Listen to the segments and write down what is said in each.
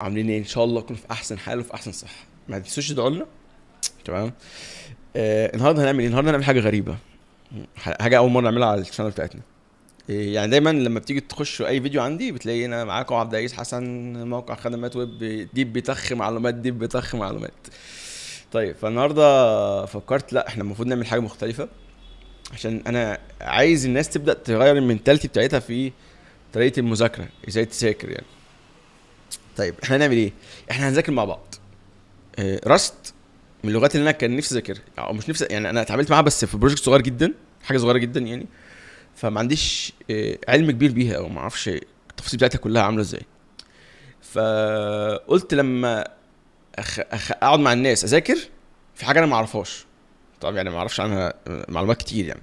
عاملين إيه؟ إن شاء الله نكونوا في أحسن حال وفي أحسن صحة. ما تنسوش تدعوا لنا. تمام؟ آه النهارده هنعمل إيه؟ النهارده هنعمل حاجة غريبة. حاجة أول مرة نعملها على ال channel بتاعتنا. إيه يعني دايما لما بتيجي تخش أي فيديو عندي بتلاقي أنا معاكم عبد العزيز حسن موقع خدمات ويب ديب بيطخ معلومات ديب بيطخ معلومات. طيب فالنهاردة فكرت لا إحنا المفروض نعمل حاجة مختلفة. عشان أنا عايز الناس تبدأ تغير ال mentality بتاعتها في طريقة المذاكرة إزاي تذاكر يعني. طيب إحنا هنعمل إيه؟ إحنا هنذاكر مع بعض. آه، راست من اللغات اللي أنا كان نفسي أذاكرها. أو مش نفسي يعني أنا اتعاملت معاها بس في بروجكت صغير جدا حاجة صغيرة جدا يعني. فما عنديش آه، علم كبير بيها أو ما أعرفش التفاصيل بتاعتها كلها عاملة إزاي. فقلت لما أخ... أخ... أقعد مع الناس أذاكر في حاجة أنا ما أعرفهاش. طبعا يعني ما أعرفش عنها معلومات كتير يعني.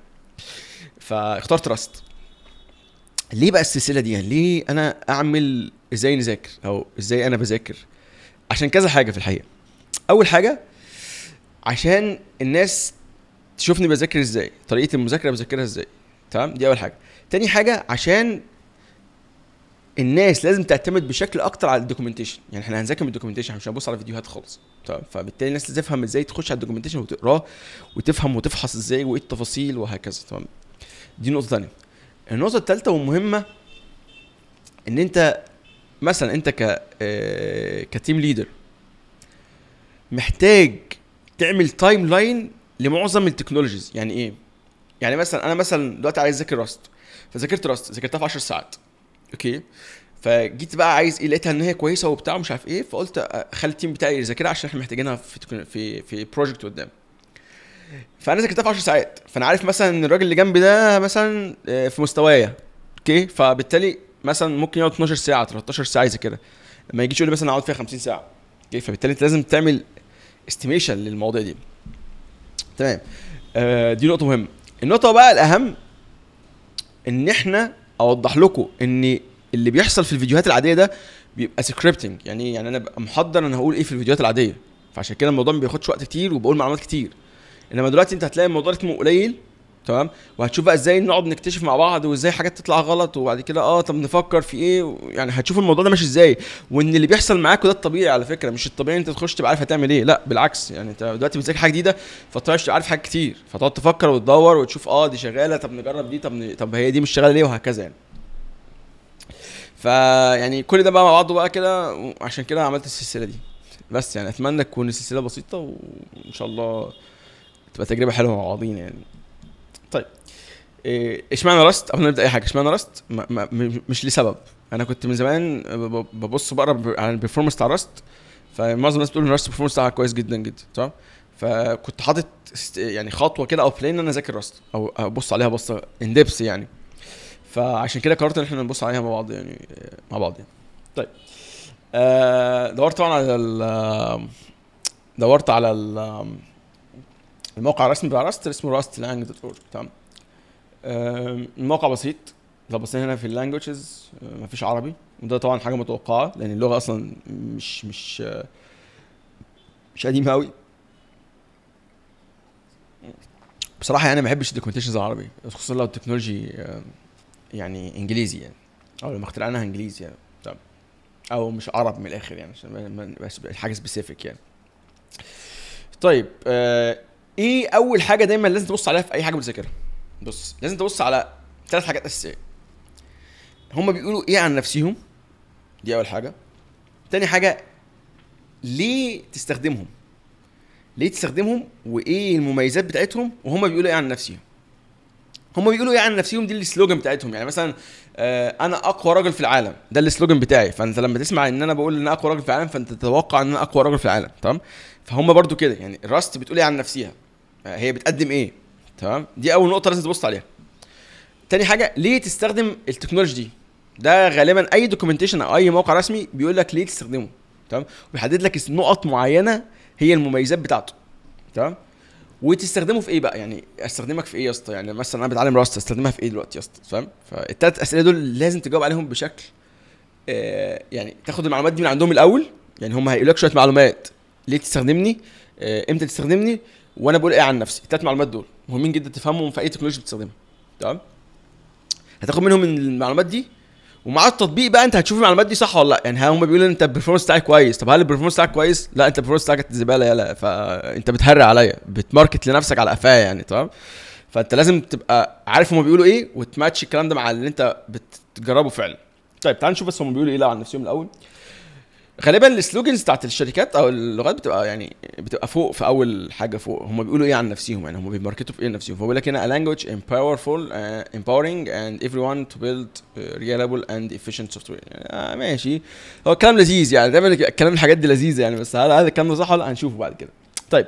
فاخترت Rust ليه بقى السلسلة دي؟ يعني ليه أنا أعمل إزاي نذاكر؟ أو إزاي أنا بذاكر؟ عشان كذا حاجة في الحقيقة. أول حاجة عشان الناس تشوفني بذاكر إزاي طريقة المذاكرة بذاكرها إزاي. تمام؟ دي أول حاجة. تاني حاجة عشان الناس لازم تعتمد بشكل أكتر على ال documentation يعني إحنا هنذاكر من ال documentation مش هنبص على فيديوهات خالص. تمام؟ فبالتالي الناس تفهم إزاي تخش على ال documentation وتقراه وتفهم وتفحص إزاي وإيه التفاصيل وهكذا. تمام؟ دي نقطة ثانية النقطة الثالثه والمهمه إن أنت مثلا أنت ك آه، ك team leader محتاج تعمل timeline لمعظم ال technologies يعني إيه؟ يعني مثلا أنا مثلا دلوقتي عايز أذاكر Rust فذاكرت Rust ذاكرتها في 10 ساعات. okay؟ فجيت بقى عايز إيه؟ لقيتها إن هي كويسة وبتاع مش عارف إيه فقلت اخلي ال team بتاعي يذاكرها عشان إحنا محتاجينها في في في project قدام. فأنا ذاكرتها في 10 ساعات. فأنا عارف مثلا إن الراجل اللي جنبي ده مثلا آه، في مستوايا. okay؟ فبالتالي مثلا ممكن يقعد 12 ساعة 13 ساعة يذاكرها لما يجيش يقول لي مثلا أقعد فيها 50 ساعة. okay؟ فبالتالي أنت لازم تعمل estimation للمواضيع دي. تمام. آه دي نقطة مهمة. النقطة بقى الأهم إن إحنا أوضح لكم إن اللي بيحصل في الفيديوهات العادية ده بيبقى سكريبتنج يعني؟ يعني أنا ببقى محضر أنا هقول إيه في الفيديوهات العادية. فعشان كده الموضوع ما بياخدش وقت كتير وبقول معلومات كتير. إنما دلوقتي أنت هتلاقي الموضوع رتمه قليل تمام؟ وهتشوف بقى إزاي نقعد نكتشف مع بعض وإزاي حاجات تطلع غلط وبعد كده آه طب نفكر في إيه؟ يعني هتشوف الموضوع ده ماشي إزاي؟ وإن اللي بيحصل معاكوا ده الطبيعي على فكرة مش الطبيعي أنت تخش تبقى عارف هتعمل إيه لأ بالعكس. يعني أنت دلوقتي بتذاكر حاجة جديدة تبقى عارف حاجات كتير فتقعد تفكر وتدور وتشوف آه دي شغالة طب نجرب دي طب ن... طب هي دي مش شغالة ليه؟ وهكذا يعني. فيعني كل ده بقى مع بعضه بقى كده وعشان كده عملت السلسلة دي. بس يعني أتمنى تكون السلسلة بسيطة وإن شاء الله تبقى تجربة حلوة مع بعضينا يعني. طيب إيه، اشمعنى Rust قبل ما نبدا أي حاجة. اشمعنى Rust مش لسبب. أنا كنت من زمان ببص بقرأ على ال performance بتاع Rust فمعظم الناس بتقول إن Rust ال performance بتاعها كويس جدا جدا تمام؟ فكنت حاطط يعني خطوة كده أو plan ان أنا أذاكر Rust أو أبص عليها بصة in depth يعني. فعشان كده قررت إن إحنا نبص عليها مع بعض يعني مع بعض يعني. طيب آه دورت طبعا على دورت على الموقع الرسمي بتاع Rust اسمه org تمام؟ الموقع بسيط لو بصينا هنا في ال languages مفيش عربي وده طبعا حاجة متوقعة لأن اللغة أصلا مش مش آه، مش قديمة قوي بصراحة يعني ما بحبش ال documentations العربي خصوصا لو ال technology آه، يعني إنجليزي يعني أو لما اخترعناها إنجليزي يعني أو مش عرب من الآخر يعني عشان ما- ما حاجة specific يعني. طيب آه إيه اول حاجة دايما لازم تبص عليها في أي حاجة بتذاكرها؟ بص لازم تبص على ثلاث حاجات أساسية. هما بيقولوا إيه عن نفسهم دي أول حاجة. تاني حاجة ليه تستخدمهم؟ ليه تستخدمهم؟ وإيه المميزات بتاعتهم؟ وهما بيقولوا إيه عن نفسهم هما بيقولوا إيه عن نفسهم دي السلوجان بتاعتهم. يعني مثلا آه أنا أقوى راجل في العالم. ده السلوجان بتاعي. فأنت لما تسمع إن أنا بقول إن أنا أقوى راجل في العالم فأنت تتوقع إن أنا أقوى راجل في العالم. تمام؟ فهم برضو كده. يعني الراست بتقول إيه عن نفسها هي بتقدم إيه؟ تمام؟ دي أول نقطة لازم تبص عليها. تاني حاجة ليه تستخدم ال technology دي؟ ده غالبا أي documentation أو أي موقع رسمي بيقول لك ليه تستخدمه. تمام؟ ويحدد لك نقط معينة هي المميزات بتاعته. تمام؟ وتستخدمه في إيه بقى؟ يعني أستخدمك في إيه يا اسطى؟ يعني مثلا أنا بتعلم Rust أستخدمها في إيه دلوقتي يا اسطى؟ فاهم فالتلات أسئلة دول لازم تجاوب عليهم بشكل آه يعني تاخد المعلومات دي من عندهم الأول. يعني هم هيقول لك شوية معلومات. ليه تستخدمني؟ آه إمتى تستخدمني؟ وأنا بقول إيه عن نفسي؟ التلات معلومات دول مهمين جدا تفهمهم في أي تكنولوجيا بتستخدمها. تمام؟ هتاخد منهم المعلومات دي ومع التطبيق بقى انت هتشوف المعلومات دي صح ولا لأ. يعني هم بيقولوا انت ال performance بتاعك كويس؟ طب هل ال performance بتاعك كويس؟ لأ انت ال performance بتاعك زبالة يلا فانت بتهري عليا بت market لنفسك على قفايا يعني تمام؟ فانت لازم تبقى عارف هم بيقولوا إيه وتماتش الكلام ده مع اللي انت بتجربه فعلا. طيب تعال نشوف بس هم بيقولوا إيه لا عن نفسهم الأول. غالبا ال slogans بتاعت الشركات أو اللغات بتبقى يعني بتبقى فوق في أول حاجة فوق. هم بيقولوا إيه عن نفسهم يعني هم بي market وا في إيه لنفسهم فهو بيقول لك هنا a language empowerful uh, empowering and everyone to build uh, reliable and efficient software. يعني آه ماشي. هو الكلام لذيذ يعني دايما الكلام الحاجات دي لذيذة يعني بس هل هذا الكلام ده صح ولا لا؟ هنشوفه بعد كده. طيب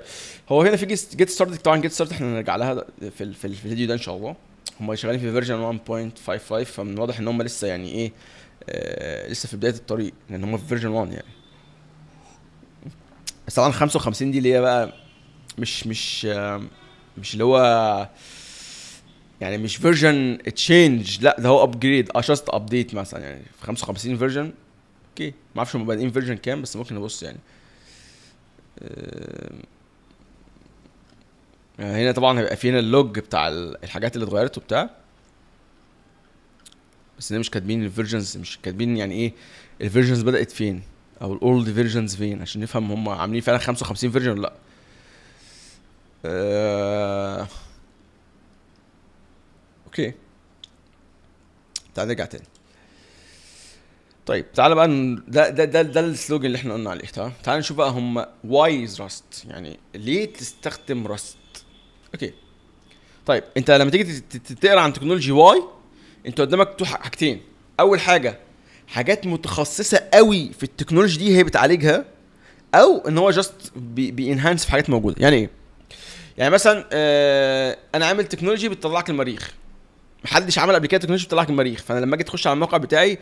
هو هنا في get started طبعا get started إحنا هنرجع لها في في الفيديو ده إن شاء الله. هم شغالين في version 1.55 فمن الواضح إن هم لسه يعني إيه آه لسه في بداية الطريق لأن هم في version 1 يعني. بس طبعا 55 دي اللي هي بقى مش مش آه، مش اللي هو يعني مش version change لا ده هو upgrade just update مثلا يعني. في 55 version okay. ما أعرفش هم بادئين version كام بس ممكن نبص يعني. آه، هنا طبعا هيبقى فينا ال log بتاع ال- الحاجات اللي اتغيرت وبتاع. بس مش كاتبين ال versions مش كاتبين يعني إيه ال versions بدأت فين؟ أو ال old versions فين؟ عشان نفهم هم عاملين فعلا 55 version ولا لأ. آه... okay. تعال نرجع تاني. طيب تعال بقى ده ده ده, ده ال slogan اللي إحنا قلنا عليه تمام؟ تعال نشوف بقى هم why Rust يعني ليه تستخدم Rust okay. طيب أنت لما تيجي تقرأ عن technology why انت قدامك حاجتين. أول حاجة حاجات متخصصة قوي في ال technology دي هي بتعالجها أو إن هو just بي enhance في حاجات موجودة. يعني إيه؟ يعني مثلا آه أنا عامل technology بتطلع لك المريخ. محدش عمل قبل كده technology بتطلع لك المريخ. فأنا لما أجي تخش على الموقع بتاعي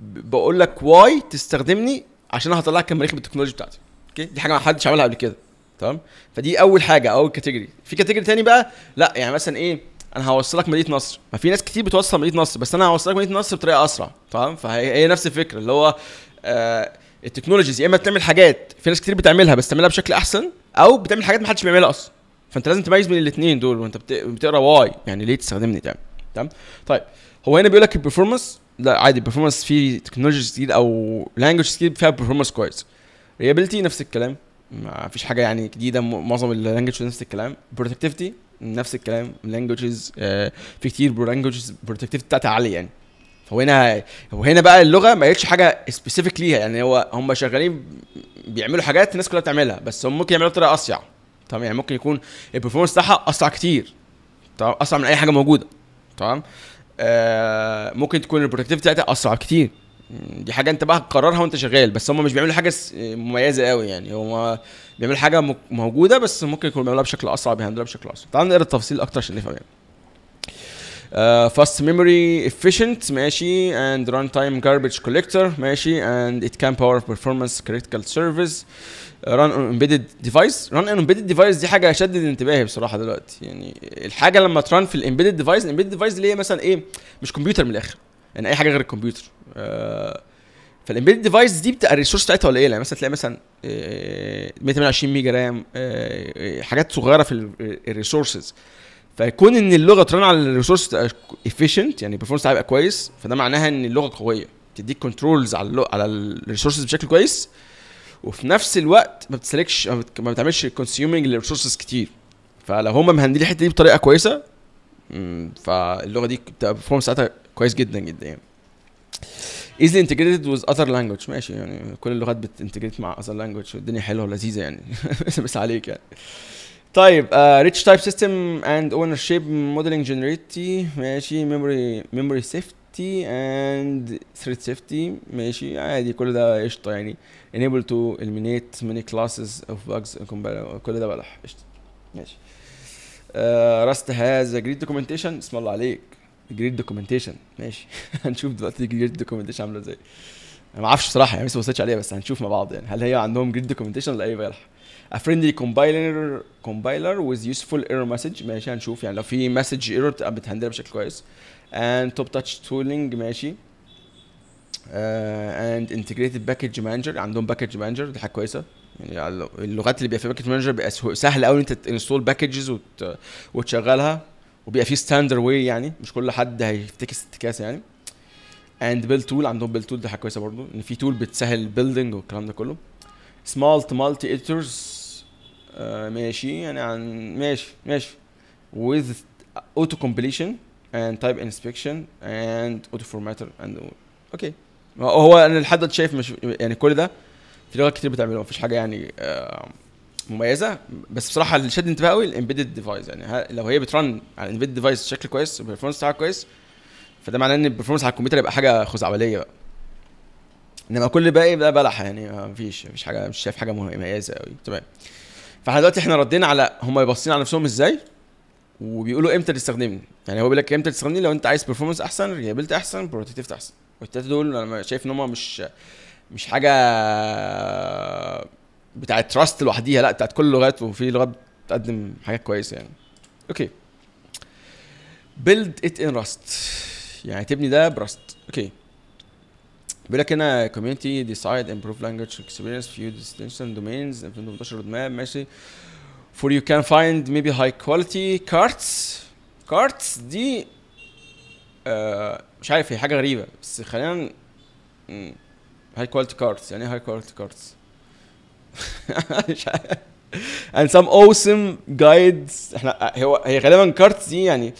بقول لك why تستخدمني عشان أنا هطلع لك المريخ بال technology بتاعتي. أوكي؟ دي حاجة ما حدش عملها قبل كده. تمام؟ فدي أول حاجة اول category في category تاني بقى؟ لا يعني مثلا إيه؟ أنا هوصلك مدينة نصر. ما في ناس كتير بتوصل مدينة نصر بس أنا هوصلك مدينة نصر بطريقة أسرع تمام؟ فهي هي نفس الفكرة اللي هو آه ال technologies يا إما بتعمل حاجات في ناس كتير بتعملها بس تعملها بشكل أحسن أو بتعمل حاجات ما حدش بيعملها أصلا. فأنت لازم تميز بين الاثنين دول وأنت بت- بتقرأ why يعني ليه تستخدمني تمام تمام؟ طيب هو هنا بيقول لك ال performance لا عادي ال performance في technologies كتير أو language كتير فيها performance كويس. reliability نفس الكلام ما فيش حاجة يعني جديدة معظم ال language نفس الكلام. productivity نفس الكلام languages في كتير languages productivity بتاعتها عالية يعني. فهو هنا هو هنا بقى اللغة ما قالتش حاجة specific ليها يعني هو هم شغالين بيعملوا حاجات الناس كلها بتعملها بس هم ممكن يعملوها بطريقة اسرع تمام؟ يعني ممكن يكون ال performance بتاعها اسرع كتير تمام؟ اسرع من أي حاجة موجودة تمام؟ آه ممكن تكون ال productivity بتاعتها اسرع كتير. دي حاجة انت بقى تقررها وانت شغال بس هم مش بيعملوا حاجة مميزة قوي يعني هم بيعملوا حاجة موجودة بس ممكن يكونوا بيعملوها بشكل اسرع بي handle وها بشكل اسرع تعال نقرأ التفاصيل أكتر عشان نفهم يعني. fast memory efficient ماشي no runtime garbage collector ماشي and it can power performance critical services. uh, run on embedded device. run on embedded device دي حاجة شدت انتباهي بصراحة دلوقتي يعني. الحاجة لما ت run في ال embedded device ال embedded device اللي هي مثلا إيه مش كمبيوتر من الآخر يعني أي حاجة غير الكمبيوتر. فال embedded device دي بتبقى ال resource بتاعتها إيه؟ يعني مثلا تلاقي مثلا آه، 128 ميجا RAM آه، آه، حاجات صغيرة في ال resources. فيكون إن اللغة ت run على ال resource efficient يعني ال performance بتاعها يبقى كويس فده معناها إن اللغة قوية تديك controls على على ال resources بشكل كويس. وفي نفس الوقت ما بتسلكش ما بت- ما بتعملش consuming لل resources كتير. فلو هم م handle ين الحتة دي بطريقة كويسة فاللغة دي بتبقى ال performance بتاعتها كويس جدا جدا يعني. Easily integrated with other language ماشي يعني كل اللغات بت integrate مع other language والدنيا حلوة ولذيذه يعني بس عليك يعني طيب uh, rich type system and ownership model guarantee ماشي memory memory safety and thread safety ماشي عادي كل ده قشطه يعني eliminate many classes of bugs at compile- كل ده بلح قشطه ماشي uh, has a great documentation اسم الله عليك great documentation ماشي. هنشوف دلوقتي great documentation عاملة إزاي. أنا ما أعرفش صراحة يعني لسه ما بصيتش عليها بس هنشوف مع بعض يعني. هل هي عندهم great documentation ولا إيه بقى؟ A friendly compiler compiler with useful error message. ماشي هنشوف يعني. لو في message error بتبقى بت handle ها بشكل كويس. And top notch tooling. ماشي. uh, an integrated package manager. عندهم package manager دي حاجة كويسة. يعني اللغات اللي بيبقى فيها package manager بيبقى سهل قوي إن أنت ت install packages وت... وتشغلها. وبيبقى فيه standard way يعني مش كل حد هيفتكس افتكاسه يعني. and build tool عندهم build tool دي حاجة كويسة برضو إن في tool بتسهل ال building والكلام ده كله. smart multi editors ماشي يعني عن ماشي ماشي. With auto completion and type inspection and auto formatter and أوكي هو أنا لحد شايف مش يعني كل ده في لغات كتير بتعمله مفيش حاجة يعني آه، مميزة بس بصراحة اللي شد انتباهي قوي ال embedded device يعني لو هي بت run على ال embedded device بشكل كويس وال performance بتاعها كويس فده معناه إن ال performance على الكمبيوتر يبقى حاجة خزعبلية بقى. إنما كل الباقي ده بلح يعني ما فيش مفيش حاجة مش شايف حاجة مميزة قوي تمام. فإحنا دلوقتي إحنا ردينا على هم باصين على نفسهم إزاي وبيقولوا إمتى تستخدمني. يعني هو بيقول لك إمتى تستخدمني؟ لو أنت عايز performance أحسن reliability أحسن productivity أحسن. والتلاتة دول أنا شايف إن هم مش مش حاجة بتاعه ب Rust لوحديها لا بتاعه كل اللغات وفي لغات بتقدم حاجات كويسة يعني. أوكي build it in Rust يعني تبني ده ب Rust أوكي بيقول لك هنا community decide improve language experience few distinct domains 2018 roadmap ماشي. فور يو كان فايند ميبي هاي كواليتي كارتس كارتس دي آه، مش عارف هي حاجة غريبة بس خلينا هاي كواليتي كارتس يعني هاي كواليتي كارتس مش عارف. And some awesome guides. إحنا هو هي غالبا كارتس دي يعني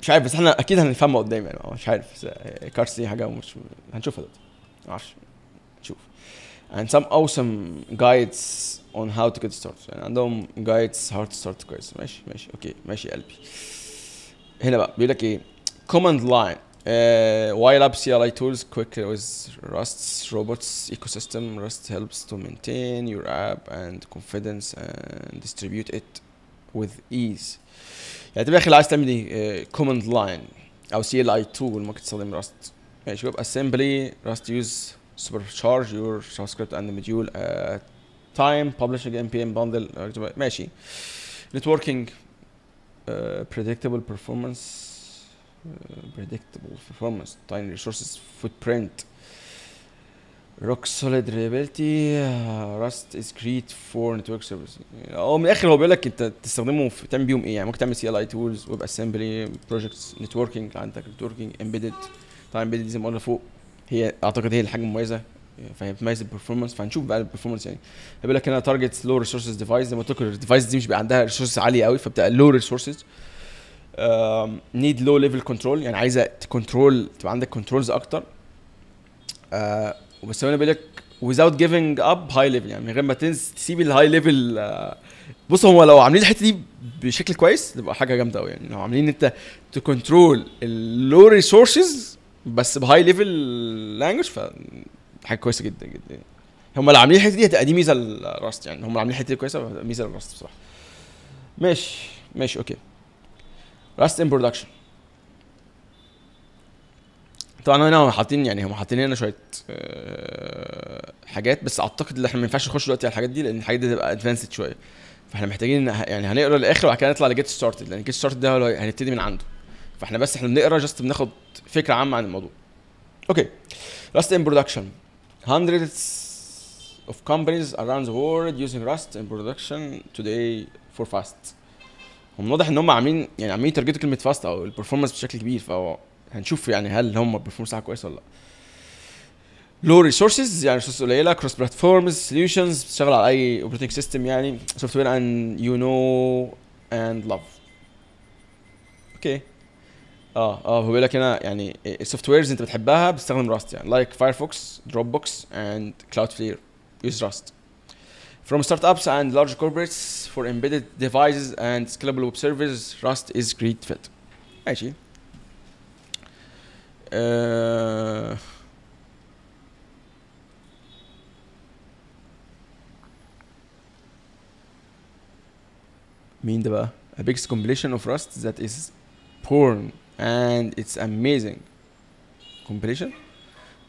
مش عارف بس إحنا أكيد هنفهمها قدام يعني مش عارف. كارتس دي حاجة مش هنشوفها دلوقتي. معرفش نشوف. And some awesome guides on how to get started. يعني عندهم guides how to start كويس ماشي ماشي. أوكي ماشي يا قلبي. هنا بقى بيقول لك إيه؟ Command line. uh, while up CLI tools quickly with Rust's robots ecosystem Rust helps to maintain your app and confidence and distribute it with ease يعني تبقى عايز تعمل ايه command line او CLI tool ممكن تستخدم Rust ماشي يبقى simply Rust use supercharge your JavaScript and module at time publishing npm bundle uh, ماشي networking uh, predictable performance uh, predictable performance tiny resources footprint. Rock solid reliability uh, Rust is great for network service. هو من الآخر هو بيقول لك أنت تستخدمه في تعمل بيهم إيه؟ يعني ممكن تعمل سي ال اي تولز ويب اسمبلي بروجكتس نتوركينج عندك نتوركينج امبيدد طبعا embedded زي ما قلنا فوق هي أعتقد هي الحاجة المميزة. فهي بتميز ال performance فهنشوف بقى ال performance يعني. بيقول لك هنا target low resources device زي ما قلت لكم ال device دي مش بيبقى عندها resources عالية قوي فبتبقى low resources need low level control يعني عايزة ت control تبقى عندك controls أكتر. آه وبس هنا بيقول لك without giving up high level. يعني من غير ما تنس تسيب ال high level بص هو لو عاملين الحتة دي بشكل كويس تبقى حاجة جامدة قوي يعني لو عاملين إنت ت control ال low resources بس ب high level language ف حاجة كويسة جدا جدا. هم اللي عاملين الحتة دي هتبقى دي ميزة لل Rust يعني هم اللي عاملين الحتة دي كويسة ميزة لل Rust بصراحة. ماشي ماشي أوكي. Rust in production. طبعا هنا هم حاطين يعني هم حاطين هنا شوية آه، حاجات بس أعتقد إن إحنا ما ينفعش نخش دلوقتي على الحاجات دي لأن الحاجات دي تبقى advanced شوية. فإحنا محتاجين يعني هنقرأ للآخر وبعد كده نطلع ل get started لأن get started ده هنبتدي من عنده. فإحنا بس إحنا بنقرأ just بناخد فكرة عامة عن الموضوع. okay Rust in production hundreds of companies around the world using Rust in production today for fast. هم واضح إن هم عاملين يعني عاملين target ل كلمة fast أو ال performance بشكل كبير فهو هنشوف يعني هل هم ال performance بتاعها كويس ولا لأ. low resources يعني resources قليلة cross platforms solutions بتشتغل على أي operating system يعني software and you know and love okay آه آه هو بيقول لك هنا يعني ال softwares أنت بتحبها بتستخدم Rust يعني like Firefox Dropbox and Cloudflare use Rust. From startups and large corporates for embedded devices and scalable web services, Rust is great fit. ماشي. آه مين ده بقى؟ A big compilation of Rust that is porn and it's amazing. Compilation؟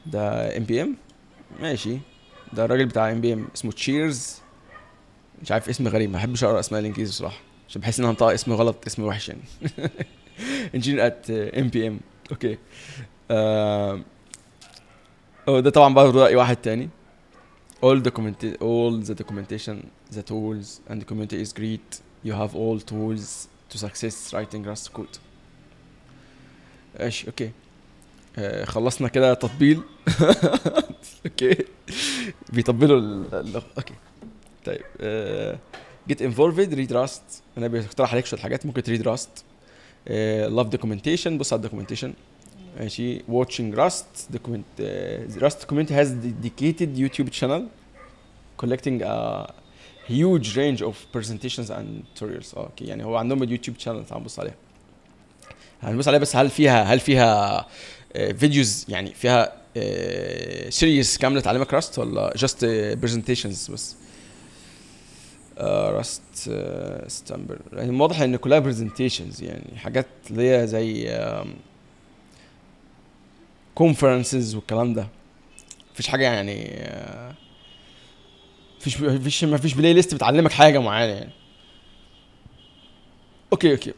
ده npm ماشي ده الراجل بتاع ام بي ام اسمه تشيرز مش عارف اسم غريب ما بحبش أقرأ أسماء الإنجليزي بصراحه عشان بحس إن أنا هنطق اسمي غلط اسمي وحش يعني. إنجينير ات ام بي ام أوكي. آه، ده طبعا برضه رأي واحد تاني. All document all the documentation the tools and the community is great you have all tools to success writing Rust code. ماشي okay. آه، خلصنا كده تطبيل. okay. بيطبلوا. okay. طيب get involved read Rust أنا بقترح عليك شوية حاجات ممكن ت read Rust love documentation بص على ال documentation ماشي watching Rust document Rust community has dedicated YouTube channel collecting a huge range of presentations and okay يعني هو عندهم ال YouTube channel تعال نبص عليها. هنبص عليها بس هل فيها هل فيها videos يعني فيها series كاملة تعلمك Rust ولا just presentations بس؟ Rust ستامبر. يعني واضح إن كلها presentations يعني حاجات اللي هي زي conferences والكلام ده. مفيش حاجة يعني آه، مفيش مفيش مفيش playlist بتعلمك حاجة معينة يعني. okay okay.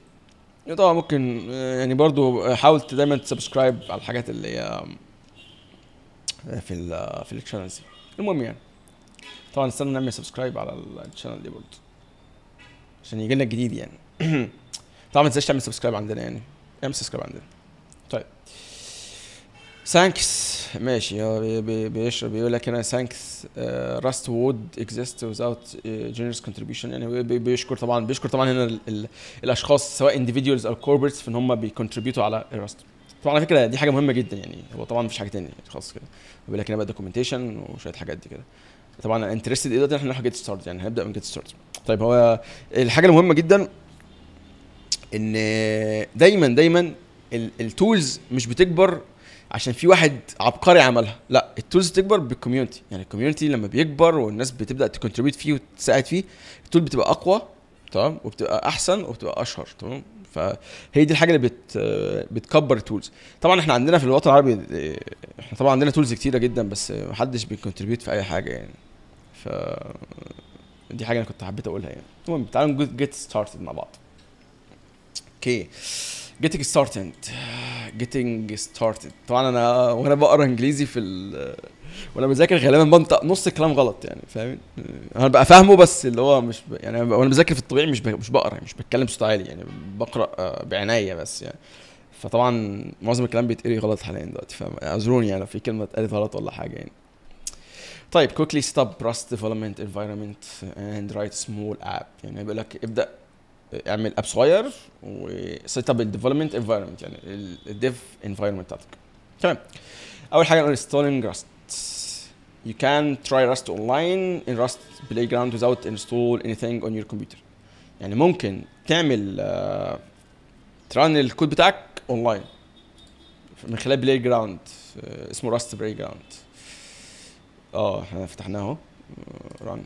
طبعا ممكن آه، يعني برضو حاول دايما ت subscribe على الحاجات اللي هي آه، في ال في ال channels دي المهم يعني. طبعا استنى نعمل subscribe على ال channel دي برضو عشان يجي لنا جديد يعني. طبعا ما تنساش تعمل subscribe عندنا يعني. اعمل subscribe عندنا. طيب. thanks ماشي. هو بي- بي- بيشرب بيقول لك هنا thanks Rust would exist without generous contribution يعني بي- بي- بيشكر طبعا بيشكر طبعا هنا ال ال الأشخاص سواء individuals أو corporates في إن هم بي contribute وا على ال Rust طبعا على فكرة دي حاجة مهمة جدا يعني. هو طبعا مفيش حاجة تانية يعني خلاص كده. بيقول لك هنا بقى documentation وشوية حاجات دي كده. طبعا interested إيه دلوقتي إحنا هنروح get start يعني هنبدأ من get start طيب هو الحاجة المهمة جدا إن دايما دايما ال tools مش بتكبر عشان في واحد عبقري عملها. لا ال tools بتكبر بال community يعني ال community لما بيكبر والناس بتبدأ ت contribute فيه وتساعد فيه ال tool بتبقى أقوى تمام؟ وبتبقى أحسن وبتبقى أشهر تمام؟ فهي دي الحاجة اللي بت بتكبر ال tools طبعا إحنا عندنا في الوطن العربي إحنا طبعا عندنا tools كتيرة جدا بس محدش بي contribute في أي حاجة يعني. ف دي حاجة أنا كنت حبيت أقولها يعني. المهم تعالوا get started مع بعض. okay getting started. Getting started. طبعا أنا وأنا بقرأ إنجليزي في ال وأنا بذاكر غالبا بنطق نص الكلام غلط يعني فاهم؟ أنا بقى فاهمه بس اللي هو مش ب... يعني وأنا بذاكر في الطبيعي مش ب... مش بقرأ يعني مش بتكلم بصوت عالي يعني بقرأ آه، بعناية بس يعني. فطبعا معظم الكلام بيتقري غلط حاليا دلوقتي فاعذروني يعني لو في كلمة اتقالت غلط ولا حاجة يعني. طيب quickly set up Rust development environment and write small app. يعني بيقول لك ابدأ اعمل app صغير و set up ال development environment يعني ال dev environment بتاعتك. تمام. أول حاجة installing Rust. You can try Rust online in Rust playground without install anything on your computer. يعني ممكن تعمل آه، ت run ال code بتاعك اونلاين من خلال playground اسمه Rust playground آه إحنا فتحناه اهو. run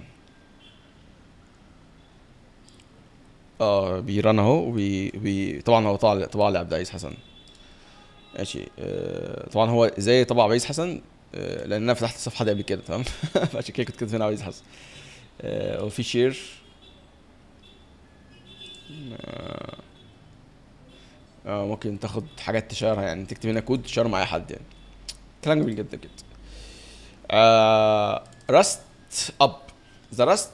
آه بي run اهو وبي بي طبعا هو طبع طبع لي عبد العزيز حسن. ماشي. آه طبعا هو زي طبع عبد العزيز حسن آه لأن أنا فتحت الصفحة دي قبل كده تمام؟ فعشان كده كنت كاتب هنا عبد العزيز حسن. آه وفي share آه آه ممكن تاخد حاجات ت share ها يعني تكتب هنا code ت share ه مع أي حد يعني. كلام جميل جدا جدا. rustup the Rust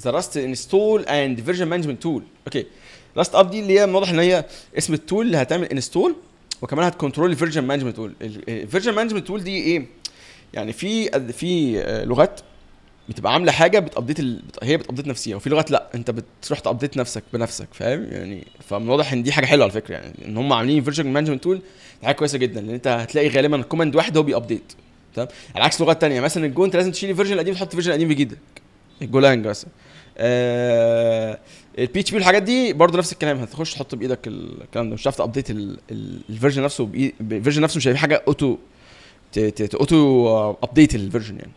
the Rust install and version management tool okay rustup دي اللي هي واضح إن هي اسم ال tool اللي هتعمل install وكمان هت control ال version management tool ال version management tool دي إيه؟ يعني في في آه، لغات بتبقى عاملة حاجة بت update ال... هي بت update نفسها وفي لغات لأ أنت بتروح ت update نفسك بنفسك فاهم؟ يعني فمن واضح إن دي حاجة حلوة على فكرة يعني إن هم عاملين version management tool حاجة كويسة جدا لأن أنت هتلاقي غالبا command واحد هو بي update تمام؟ على عكس لغات تانية مثلا الجو انت لازم تشيل ال version القديم تحط ال version القديم بجديد ال Golang مثلا. آه ال PHP والحاجات دي برضه نفس الكلام هتخش تحط بايدك الكلام ده مش هتعرف ت update ال version نفسه ال version نفسه مش هيبقى حاجة auto auto update ال version يعني.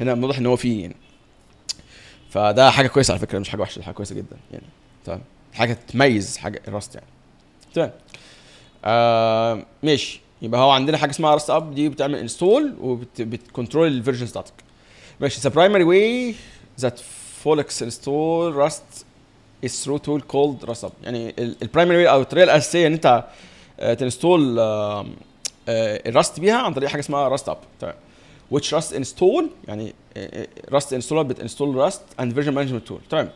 هنا واضح إن هو فيه يعني. فده حاجة كويسة على فكرة مش حاجة وحشة حاجة كويسة جدا يعني. تمام؟ حاجة تميز حاجة الراست يعني. تمام؟ آه ماشي. يبقى هو عندنا حاجة اسمها Rustup دي بتعمل install وبت control ال versions بتاعتك ماشي the primary way that folks install Rust is through tool called Rustup يعني ال primary way أو الطريقة الأساسية إن أنت آه، ت install آه، آه، ال Rust بيها عن طريق حاجة اسمها Rustup. تمام. which Rust install يعني Rust installer بت install Rust and version management tool. تمام.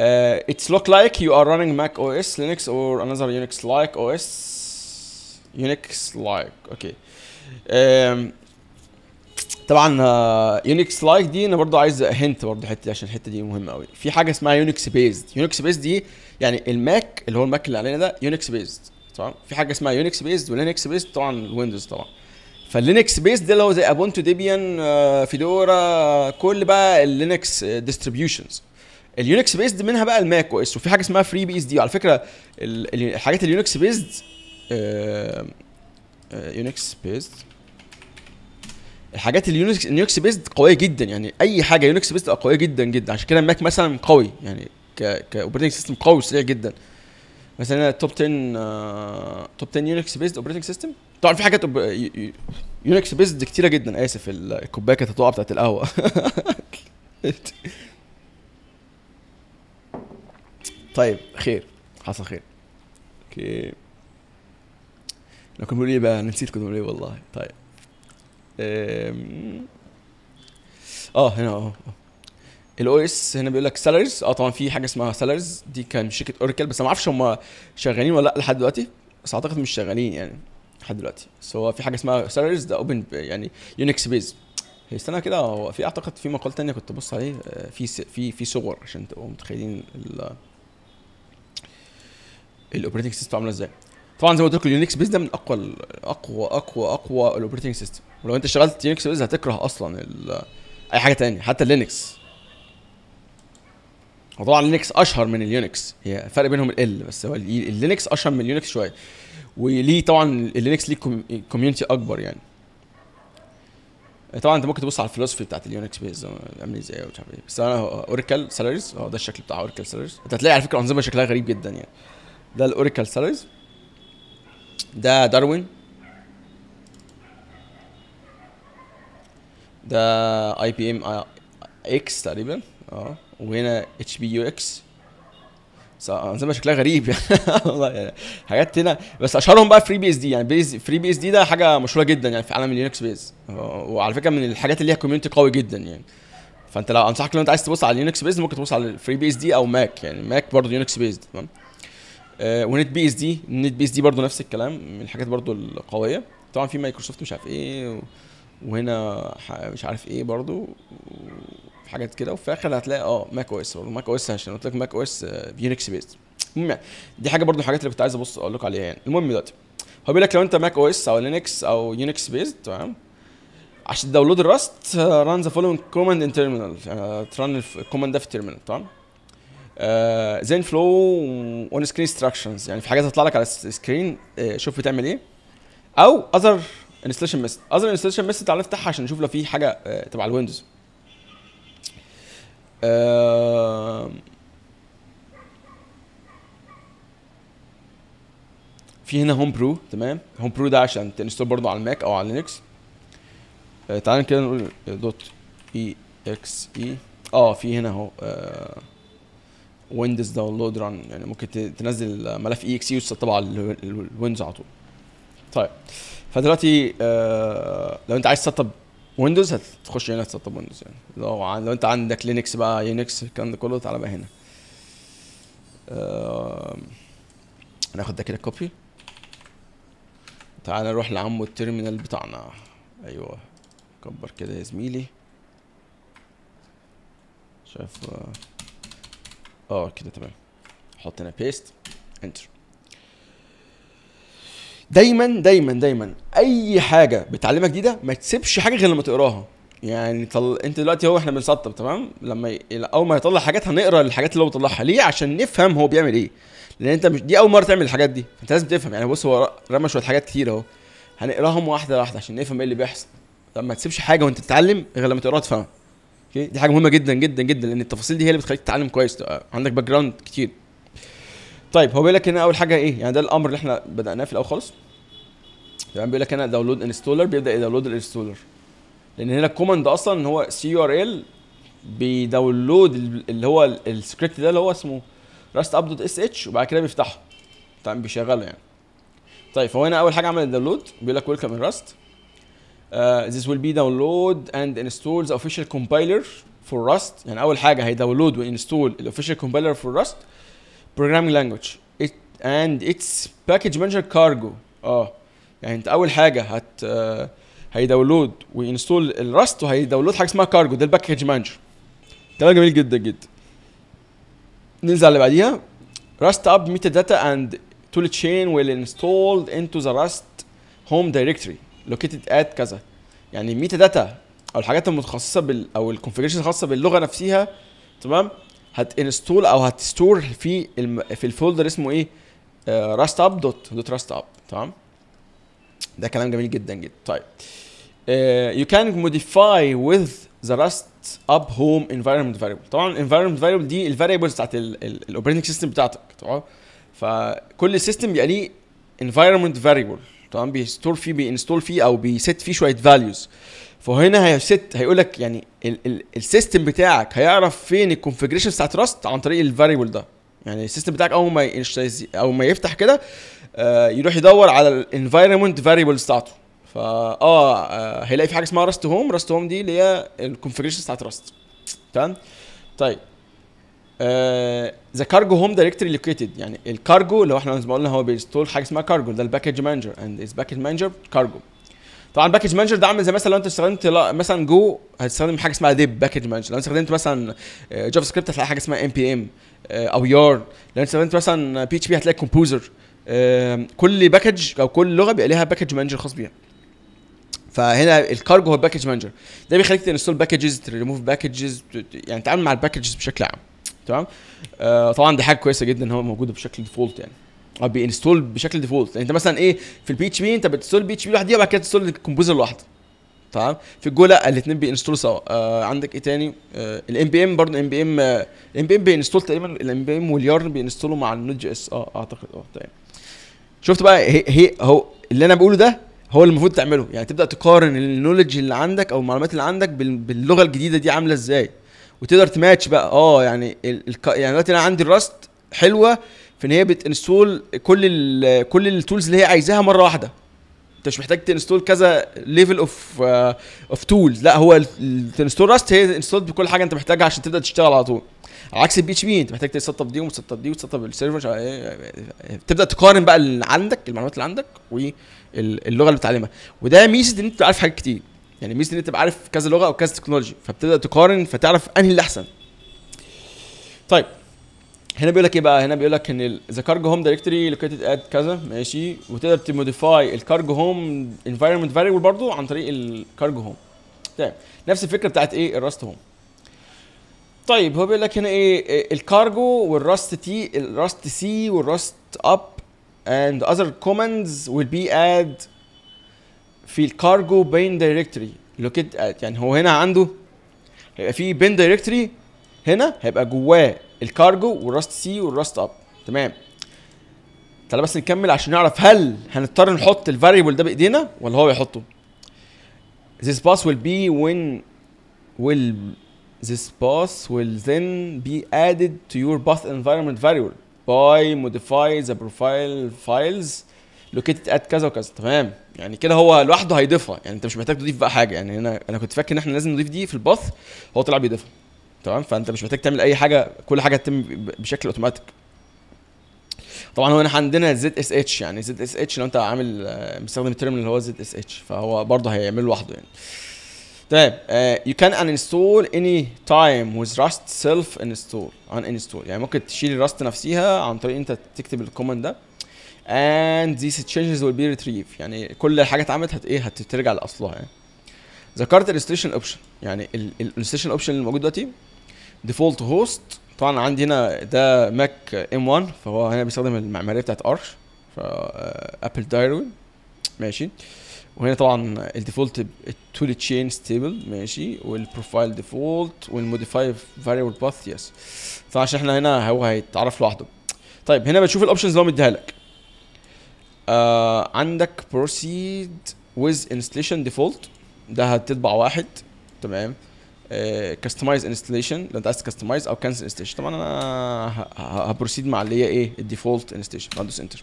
Uh, it's look like you are running Mac OS, Linux, or another Unix like OS. Unix like أوكي طبعا Unix like دي أنا برضو عايز hint برضو الحته دي عشان الحتة دي مهمة قوي في حاجة اسمها Unix based Unix based دي يعني ال Mac اللي هو ال Mac اللي علينا ده Unix based تمام؟ في حاجة اسمها Unix based و Linux based طبعا ال Windows طبعا. فال Linux based ده اللي هو زي Ubuntu Debian آه، Fedora كل بقى ال Linux distributions ال Unix based منها بقى ال Mac OS وفي حاجة اسمها FreeBSD. وعلى فكرة ال- ال- الحاجات ال Unix based Unix based الحاجات ال Unix ال Unix based قوية جدا يعني أي حاجة Unix based قوية جدا جدا. عشان كده ال Mac مثلا قوي يعني ك ك operating system قوي وسريع جدا. مثلا top 10 top 10 Unix based operating system طبعا في حاجات Unix based كتيرة جدا. آسف ال- الكوباية كانت هتقع بتاعت القهوة. طيب خير حصل خير. okay. لو كنا بنقول إيه بقى نسيت كنا بنقول إيه والله. طيب. آه هنا آه ال OS هنا بيقول لك Solaris آه طبعا في حاجة اسمها Solaris دي كان شركة Oracle بس ما أعرفش هم شغالين ولا لأ لحد دلوقتي بس أعتقد مش شغالين يعني لحد دلوقتي. بس هو في حاجة اسمها Solaris ده open يعني Unix based هي استنى كده. هو في أعتقد في مقال تاني كنت ببص عليه. آه، في في في صور عشان تبقوا متخيلين ال ال operating system عاملة إزاي. طبعا زي ما قلت لكم ال Unix based ده من أقوى أقوى أقوى أقوى ال operating system ولو أنت اشتغلت Unix based هتكره أصلا أي حاجة تانية حتى ال Linux وطبعا Linux أشهر من ال Unix هي فرق بينهم ال بس هو ال- ال Linux أشهر من ال Unix شوية. وليه طبعا ال Linux ليه community أكبر يعني. طبعا أنت ممكن تبص على ال philosophy بتاعت ال Unix based عامل إزاي ومش عارف إيه. بس أنا Oracle Solaris آه ده الشكل بتاع Oracle Solaris أنت هتلاقي على فكرة أنظمة شكلها غريب جدا يعني. ده ال Oracle Solaris ده Darwin. ده IBM X تقريبا آه وهنا HP-UX انظمه شكلها غريب يعني. والله يعني حاجات هنا بس أشهرهم بقى FreeBSD يعني based FreeBSD ده حاجة مشهورة جدا يعني في عالم ال Unix based وعلى فكرة من الحاجات اللي ليها community قوي جدا يعني. فأنت لو أنصحك لو أنت عايز تبص على ال Unix based ممكن تبص على ال FreeBSD أو Mac يعني Mac برضه Unix based تمام؟ ونت بي اس دي نت بي اس دي برضه نفس الكلام من الحاجات برضه القوية. طبعا في مايكروسوفت مش عارف إيه وهنا مش عارف إيه برضه في حاجات كده. وفي الآخر هتلاقي آه Mac OS Mac OS عشان قلت لك Mac OS Unix based المهم يعني دي حاجة برضه الحاجات اللي كنت عايز أبص أقول لكم عليها يعني. المهم دلوقتي هو بيقول لك لو أنت Mac OS أو Linux أو Unix based تمام؟ عشان تداونلود الراست ران ذا فولوينج كوماند ان تيرمينال تران الكوماند ده في ال terminal تمام؟ then follow on screen instructions يعني في حاجات هتطلع لك على ال screen شوف بتعمل إيه. أو other installation method other installation method تعالى نفتحها عشان نشوف لو في حاجة آه، تبع ال Windows آه، في هنا Homebrew تمام؟ Homebrew ده عشان ت install برضه على ال Mac أو على Linux آه، تعالى كده نقول dot exe آه في هنا أهو Windows download run يعني ممكن تنزل ملف exe وتسطبه على ال- ال- ال Windows على طول. طيب. فدلوقتي آه لو انت عايز تسطب Windows هتخش هنا تسطب Windows. يعني لو لو انت عندك Linux بقى Unix الكلام ده كله تعالى بقى هنا. آه ناخد ده كده copy تعالى نروح لعمو ال terminal بتاعنا. أيوه. كبر كده يا زميلي. شايف آه آه كده تمام. حط هنا paste enter دايما دايما دايما أي حاجة بتعلمها جديدة ما تسيبش حاجة غير لما تقراها. يعني طل... أنت دلوقتي هو إحنا بنسطب تمام؟ لما ي... أول ما يطلع حاجات هنقرأ الحاجات اللي هو بيطلعها. ليه؟ عشان نفهم هو بيعمل إيه. لأن أنت مش دي أول مرة تعمل الحاجات دي. أنت لازم تفهم. يعني بص هو رمى شوية حاجات كتير أهو. هنقراهم واحدة واحدة عشان نفهم إيه اللي بيحصل. لما تسيبش حاجة وأنت بتتعلم غير لما تقراها تفهمها okay؟ دي حاجة مهمة جدا جدا جدا لأن التفاصيل دي هي اللي بتخليك تتعلم كويس. تبقى عندك background كتير. طيب هو بيقول لك هنا أول حاجة إيه؟ يعني ده الأمر اللي إحنا بدأناه في الأول خالص. تمام بيقول لك هنا download installer بيبدأ ي download ال installer لأن هنا ال command أصلا ان هو curl بي download ال- اللي هو ال- السكريبت ده اللي هو اسمه rustup dot sh وبعد كده بيفتحه. تمام بيشغله يعني. طيب فهو هنا أول حاجة عمل ال download بيقول لك welcome in Rust Uh, this will be download and install the official compiler for Rust يعني أول حاجة هيداونلود وانستول ال official compiler for Rust programming language it and its package manager cargo اه يعني انت اول حاجه هت آه، هيداونلود وينستول الراست وهيداونلود حاجه اسمها كارجو ده الباكج مانجر كلام جميل جدا جدا ننزل على اللي بعديها راست اب ميتا داتا اند tool chain will installed into the rust home directory Located at كذا. يعني metadata أو الحاجات المتخصصة بال أو ال configuration الخاصة باللغة نفسها تمام؟ هت install أو هت store في الم... في ال folder اسمه إيه؟ rustup dot dot rustup تمام؟ ده كلام جميل جدا جدا. طيب. you can modify with the rustup home environment variable. طبعا environment variable دي ال variables بتاعت ال operating system بتاعتك تمام؟ فكل system بيبقى ليه environment variable. تمام بي store فيه بي install فيه أو بي set فيه شوية values. فهنا هي set هيقول لك يعني ال system بتاعك هيعرف فين ال configuration بتاعت Rust عن طريق ال variable ده. يعني ال system بتاعك أول ما أول ما يفتح كده آه يروح يدور على ال environment variables بتاعته. فا آه آه، هيلاقي في حاجة اسمها rust home rust home دي اللي هي ال configuration بتاعت Rust تمام؟ طيب. the cargo home directory located يعني الكارجو اللي هو إحنا ما قلنا هو بي install حاجة اسمها كارجو ده ال package manager and its package manager Cargo طبعا ال package manager ده عامل زي مثلا لو انت استخدمت لا- مثلا جو هتستخدم حاجة اسمها dep package manager لو استخدمت مثلا آه، JavaScript هتلاقي حاجة اسمها npm أو Yarn لو استخدمت مثلا PHP هتلاقي Composer كل package أو كل لغة بيبقى ليها package manager خاص بيها. فهنا الكارجو هو ال package manager ده بيخليك تنستول باكجز تريموف باكجز يعني تتعامل مع ال packages بشكل عام. تمام؟ آه طبعا دي حاجة كويسة جدا إن هو موجود بشكل default يعني. أو بي install بشكل default يعني أنت مثلا إيه في ال PHP أنت بت install ال PHP لوحديها وبعد كده ت install ال Composer لوحده. تمام؟ في الجو لا الاثنين بي install وا سوا. آه عندك إيه تاني؟ ال npm برضه npm ال npm بي install تقريبا ال npm وال Yarn بي install وا مع ال Node.js آه أعتقد. آه تمام شفت بقى هي, هي هو اللي أنا بقوله ده هو اللي المفروض تعمله. يعني تبدأ تقارن ال knowledge اللي عندك أو المعلومات اللي عندك بال- باللغة الجديدة دي عاملة إزاي. وتقدر تماتش بقى. آه يعني ال... يعني دلوقتي أنا عندي ال Rust حلوة في إن هي بت install كل ال... كل ال tools اللي هي عايزاها مرة واحدة. أنت مش محتاج ت install كذا level of of tools لا هو ت install Rust هي install بكل حاجة أنت محتاجها عشان تبدأ تشتغل على طول. على عكس ال PHP أنت محتاج تسطب دي وتسطب دي وتسطب ال server إيه. تبدأ تقارن بقى اللي عندك المعلومات اللي عندك واللغة اللي بتتعلمها. وده ميزة إن أنت عارف حاجات كتير. يعني ميزة إن أنت تبقى عارف كذا لغة أو كذا تكنولوجي فبتبدأ تقارن فتعرف أنهي اللي أحسن. طيب هنا بيقول لك إيه بقى؟ هنا بيقول لك إن the cargo home directory located at كذا ماشي؟ وتقدر ت modify ال cargo home environment variable برضو عن طريق ال cargo home تمام نفس الفكرة بتاعت إيه؟ ال rust home طيب هو بيقول لك هنا إيه؟ ال Cargo وال Rust تي ال rustc وال rust up and other commands will be add في ال cargo bin directory located at يعني هو هنا عنده هيبقى في bin directory هنا هيبقى جواه ال Cargo وال rustc وال rustup تمام. تعالى بس نكمل عشان نعرف هل هنضطر نحط ال variable ده بإيدينا ولا هو يحطه. This path will be when will this path will then be added to your path environment variable by modify the profile files. Located at كذا وكذا. تمام. يعني كده هو لوحده هيضيفها. يعني انت مش محتاج تضيف بقى حاجة. يعني أنا أنا كنت فاكر إن إحنا لازم نضيف دي في ال path هو طلع بيضيفها. تمام؟ فانت مش محتاج تعمل أي حاجة كل حاجة تتم ب- بشكل أوتوماتيك. طبعا هو هنا عندنا زد اس اتش يعني زد اس اتش لو انت عامل آه، مستخدم ال terminal اللي هو زد اس اتش فهو برضه هيعمله لوحده يعني. تمام uh, you can uninstall any time with rust self install uninstall. يعني ممكن تشيل ال Rust نفسها عن طريق انت تكتب ال command ده. And these changes will be retrieved. يعني كل الحاجات اتعملت هت إيه هترجع لأصلها يعني. the current installation option يعني ال installation option اللي موجود دلوقتي default host طبعا عندي هنا ده Mac M 1 فهو هنا بيستخدم المعمارية بتاعت aarch ف Apple Darwin ماشي. وهنا طبعا ال default ال toolchain stable ماشي. وال profile default وال modify variable path yes فعشان إحنا هنا هو هيتعرف لوحده. طيب هنا بتشوف ال options اللي هو مديها لك. آه عندك proceed with installation default. ده هتطبع واحد تمام. customize installation لو انت عايز ت customize أو cancel installation طبعا أنا ه proceed مع اللي هي إيه؟ ال default installation بدوس Enter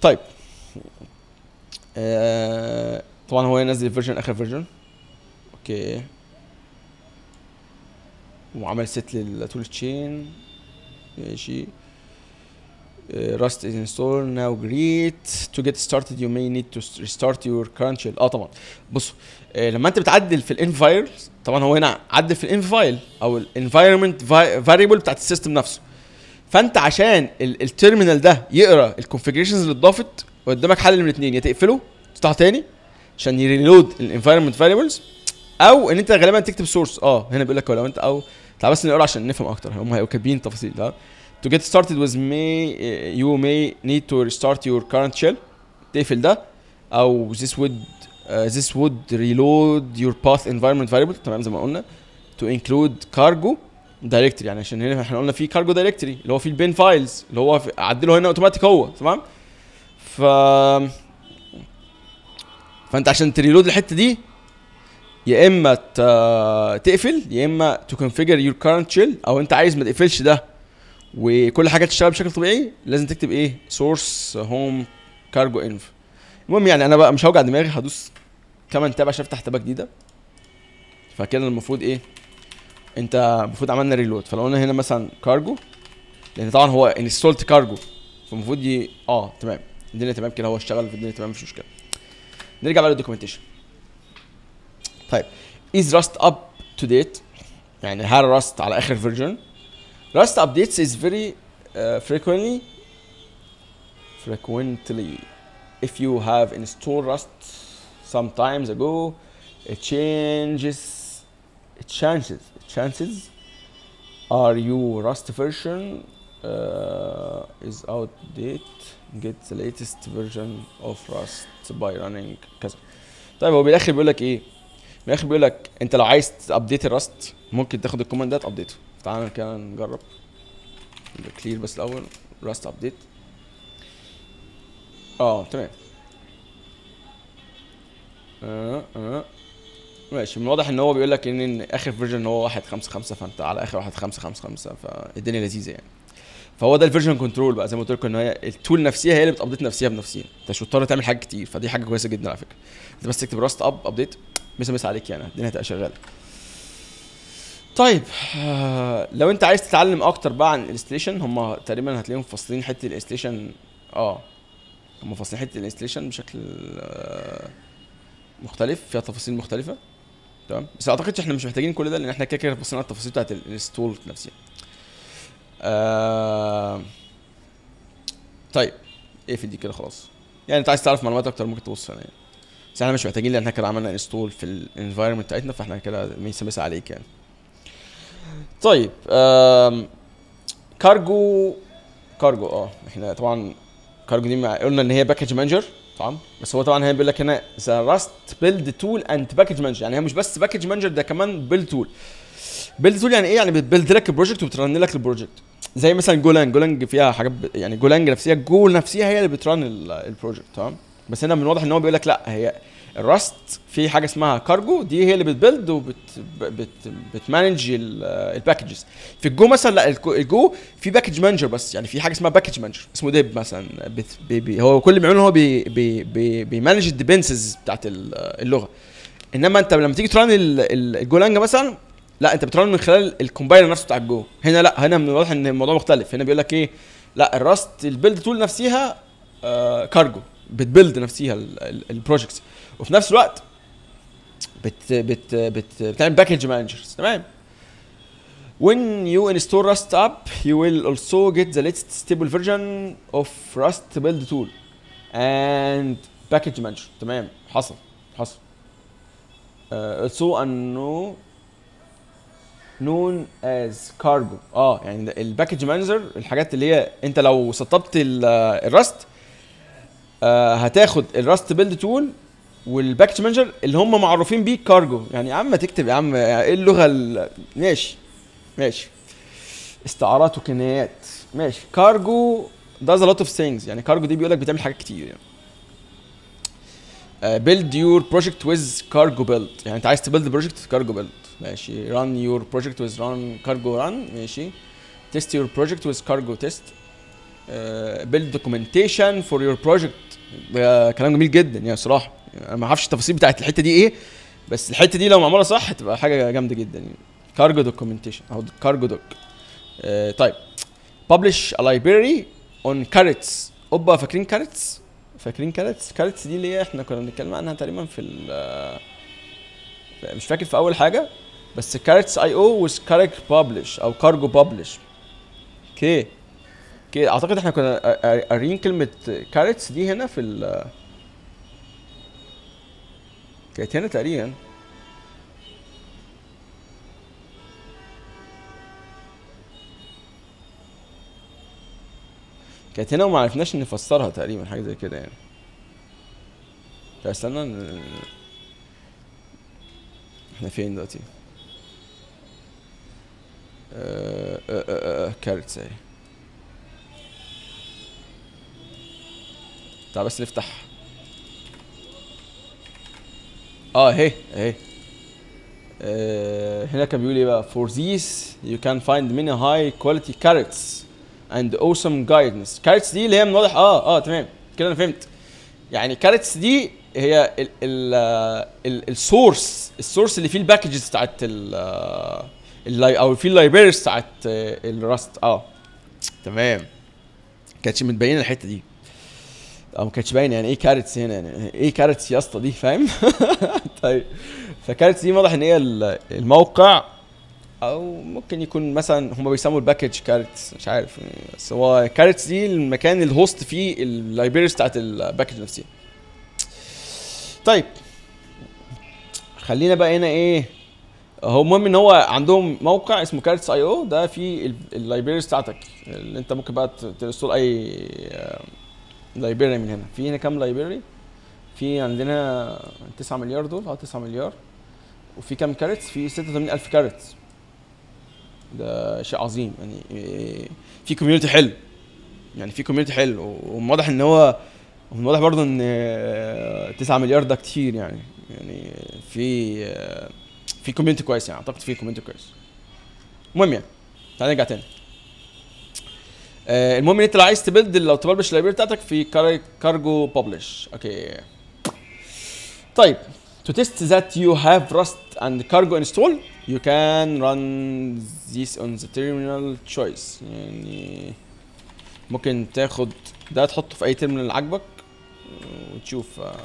طيب. آه طبعا هو ينزل ال version آخر version. Okay. وعمل set لل toolchain ماشي. Is installed. Now great. To get started you may need to restart your current shell آه طبعا. بصوا آه لما أنت بتعدل في ال env files طبعا هو هنا عدل في ال env file أو ال environment variable بتاعت ال system نفسه. فأنت عشان ال- ال terminal ده يقرأ ال configurations اللي اتضافت قدامك حل من الاثنين يا تقفله تفتحه تاني عشان ي reload ال environment variables أو إن أنت غالبا تكتب source آه هنا بيقول لك لو أنت أو تعال بس نقرا عشان نفهم أكتر. هم هيبقوا كاتبين تفاصيل تمام؟ To get started with may uh, you may need to restart your current shell تقفل ده أو this would uh, this would reload your path environment variable تمام زي ما قلنا to include cargo directory يعني عشان هنا إحنا قلنا في cargo directory اللي هو في ال bin files اللي هو عدله هنا اوتوماتيك هو تمام ف فانت عشان ت reload الحته دي يا اما تقفل يا اما تو configure your current shell أو انت عايز ما تقفلش ده وكل حاجة تشتغل بشكل طبيعي لازم تكتب إيه؟ source home cargo env. المهم يعني أنا بقى مش هوجع دماغي هدوس كمان tab عشان أفتح تابة جديدة. فكده المفروض إيه؟ أنت المفروض عملنا reload فلو قلنا هنا مثلا كارجو لأن طبعا هو installed cargo فالمفروض ي... آه تمام. الدنيا تمام كده هو اشتغل في الدنيا تمام مفيش مشكلة. نرجع بقى لل documentation طيب is rust up to date يعني هل rust على آخر version rust updates is very uh, frequently frequently if you have installed rust some times ago it changes it changes it chances are you rust version uh, is outdated get the latest version of rust by running كذا طيب هو بالاخر بيقول لك ايه بالاخر بيقول لك انت لو عايز تابديت الراست ممكن تاخد الكوماند ده تابديته تعال كده نجرب. clear بس الأول. Rust update آه تمام. آه آه. ماشي. من الواضح إن هو بيقول لك إن آخر version هو 1 5 5 فأنت على آخر 1 5 5 5 فالدنيا لذيذة يعني. فهو ده ال version control بقى زي ما قلت لكم إن هي ال tool نفسها هي اللي بت update نفسها بنفسها أنت مش مضطر تعمل حاجات كتير فدي حاجة كويسة جدا على فكرة. أنت بس تكتب rustup update مسا مسا عليك يعني الدنيا هتبقى شغالة. طيب آه، لو انت عايز تتعلم أكتر بقى عن ال installation هم تقريبا هتلاقيهم فاصلين حتة ال installation آه هم فاصلين حتة ال installation بشكل آه، مختلف فيها تفاصيل مختلفة. تمام؟ بس اعتقد إحنا مش محتاجين كل ده لأن إحنا كده كده بصينا على التفاصيل بتاعت ال install نفسها آه طيب اقفل دي كده خلاص. يعني أنت عايز تعرف معلومات أكتر ممكن تبص هنا يعني بس إحنا مش محتاجين لأن إحنا كده عملنا install في ال environment بتاعتنا فإحنا كده ميسا مسا عليك يعني. طيب cargo cargo آه إحنا طبعا كارجو دي مع- قلنا إن هي package manager طبعا بس هو طبعا هي بيقول لك هنا the Rust build tool and package manager يعني هي مش بس package manager ده كمان build tool build tool يعني إيه؟ يعني بت build لك ال project وبت run لك ال project زي مثلا Golang Golang فيها حاجات ب... يعني Golang نفسها جول نفسها هي اللي بت run ال- ال project تمام؟ بس هنا من الواضح إن هو بيقول لك لأ هي ال Rust في حاجة اسمها كارجو دي هي اللي بت build وبت ال packages في الجو مثلا لا الجو- في package manager بس يعني في حاجة اسمها package manager اسمه dep مثلا بت بي بي هو كل اللي بيعمله هو بي بي بي بي manage ال dependencies بتاعت ال- اللغة. إنما أنت لما تيجي ت run ال- ال- ال Golang مثلا لا أنت بت run من خلال ال compiler نفسه بتاع الجو. هنا لا هنا من الواضح إن الموضوع مختلف. هنا بيقول لك إيه؟ لا ال Rust ال build tool نفسها cargo بت build نفسها ال projects وفي نفس الوقت بت بت بت بتعمل package managers تمام When you install rustup, you will also get the latest stable version of Rust build tool and package manager. تمام حصل حصل. Uh, also unknown known as cargo آه يعني ال package manager الحاجات اللي هي انت لو سطبت ال- ال Rust آه هتاخد ال Rust build tool وال package manager اللي هم معروفين بيه كارجو يعني يا عم تكتب يا عم إيه اللغة ال- ماشي ماشي. استعارات وكنايات ماشي. cargo does a lot of things. يعني كارجو دي بيقول لك بتعمل حاجات كتير يعني. build your project with cargo build. يعني انت عايز ت build project cargo build. ماشي. run your project with run cargo run ماشي. project with cargo test. uh, build documentation for your project. ده كلام جميل جدا يعني صراحة. يعني ما أعرفش التفاصيل بتاعت الحتة دي إيه بس الحتة دي لو معمولة صح هتبقى حاجة جامدة جدا يعني. cargo documentation أو cargo doc طيب. Publish a library on crates أوبا فاكرين crates فاكرين crates crates دي اللي هي إحنا كنا بنتكلم عنها تقريبا في ال مش فاكر في أول حاجة بس كارتس اي أو was كارك بابلش أو كارجو بابلش أوكي أوكي أعتقد إحنا كنا قاريين كلمة كارتس دي هنا في ال كانت هنا تقريبا. كانت هنا وما عرفناش نفسرها تقريبا حاجة زي كده يعني. فاستنى ن- إحنا فين دلوقتي؟ آه، آه، آه، آه، كارتس أهي. تعال بس نفتح. آه اهي اهي آه، هنا كان بيقول إيه بقى؟ For these you can find many high quality carrots and awesome guidance. Carrots دي اللي هي من واضح آه آه تمام. كده أنا فهمت. يعني crates دي هي ال ال ال ال source ال source اللي فيه ال packages بتاعت ال li- أو فيه ال libraries بتاعت ال Rust آه. تمام. كانتش متبينة الحتة دي. أو ما كانتش باينه يعني إيه crates هنا يعني إيه crates يا اسطى دي فاهم؟ طيب ف crates دي واضح إن هي ال- الموقع أو ممكن يكون مثلا هم بيسموا ال package crates مش عارف يعني بس هو crates دي المكان ال host فيه ال libraries بتاعت ال package نفسها. طيب خلينا بقى هنا إيه هو المهم إن هو عندهم موقع اسمه crates.io ده فيه ال libraries بتاعتك اللي أنت ممكن بقى ت- ت install أي library من هنا. في هنا كام library في عندنا 9 مليار دول آه 9 مليار. وفي كام crates في 86000 crate ده شيء عظيم يعني إيه، في community حلو. يعني في community حلو. وواضح إن هو ومن واضح برضه إن آه، 9 مليار ده كتير يعني. يعني في آه، في community كويس يعني. أعتقد في community كويس. المهم يعني تعال نرجع تاني. آه، المهم إن أنت لو عايز ت build لو ت publish ال library بتاعتك في Car- Cargo publish okay. طيب to test that you have Rust and cargo install you can run this on the terminal choice. يعني ممكن تاخد ده تحطه في أي terminal عاجبك وتشوف آه